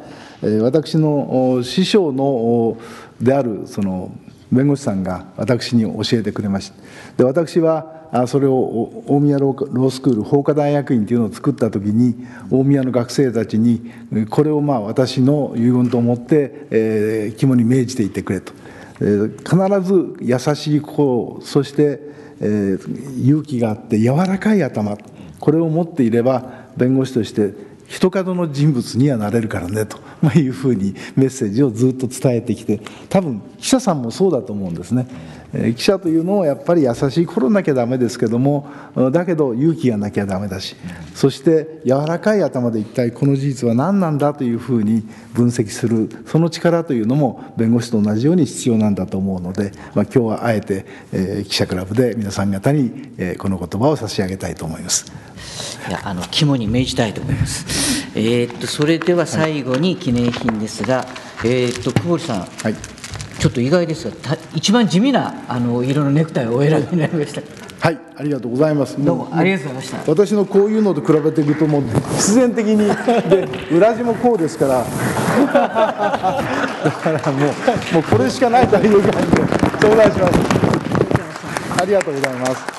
私の師匠のであるその弁護士さんが私に教えてくれました。で私はそれを大宮ロースクール法科大学院というのを作った時に大宮の学生たちにこれをまあ私の遺言と思って、えー肝に銘じていてくれと、えー必ず優しい心そして、えー勇気があって柔らかい頭これを持っていれば弁護士として人角の人物にはなれるからねと、まあ、いうふうにメッセージをずっと伝えてきて多分記者さんもそうだと思うんですね、記者というのはやっぱり優しい心なきゃダメですけどもだけど勇気がなきゃダメだしそして柔らかい頭で一体この事実は何なんだというふうに分析するその力というのも弁護士と同じように必要なんだと思うので、まあ、今日はあえて、えー記者クラブで皆さん方に、えーこの言葉を差し上げたいと思います。いやあの肝に銘じたいと思います。えーっとそれでは最後に記念品ですが、えーっと久保利さん、はいちょっと意外ですが、た一番地味なあの色のネクタイをお選びになりました。はい、ありがとうございます。どうもありがとうございました。私のこういうのと比べていくともう必然的に で裏地もこうですからだからもうもうこれしかないという感じで頂戴しますありがとうございます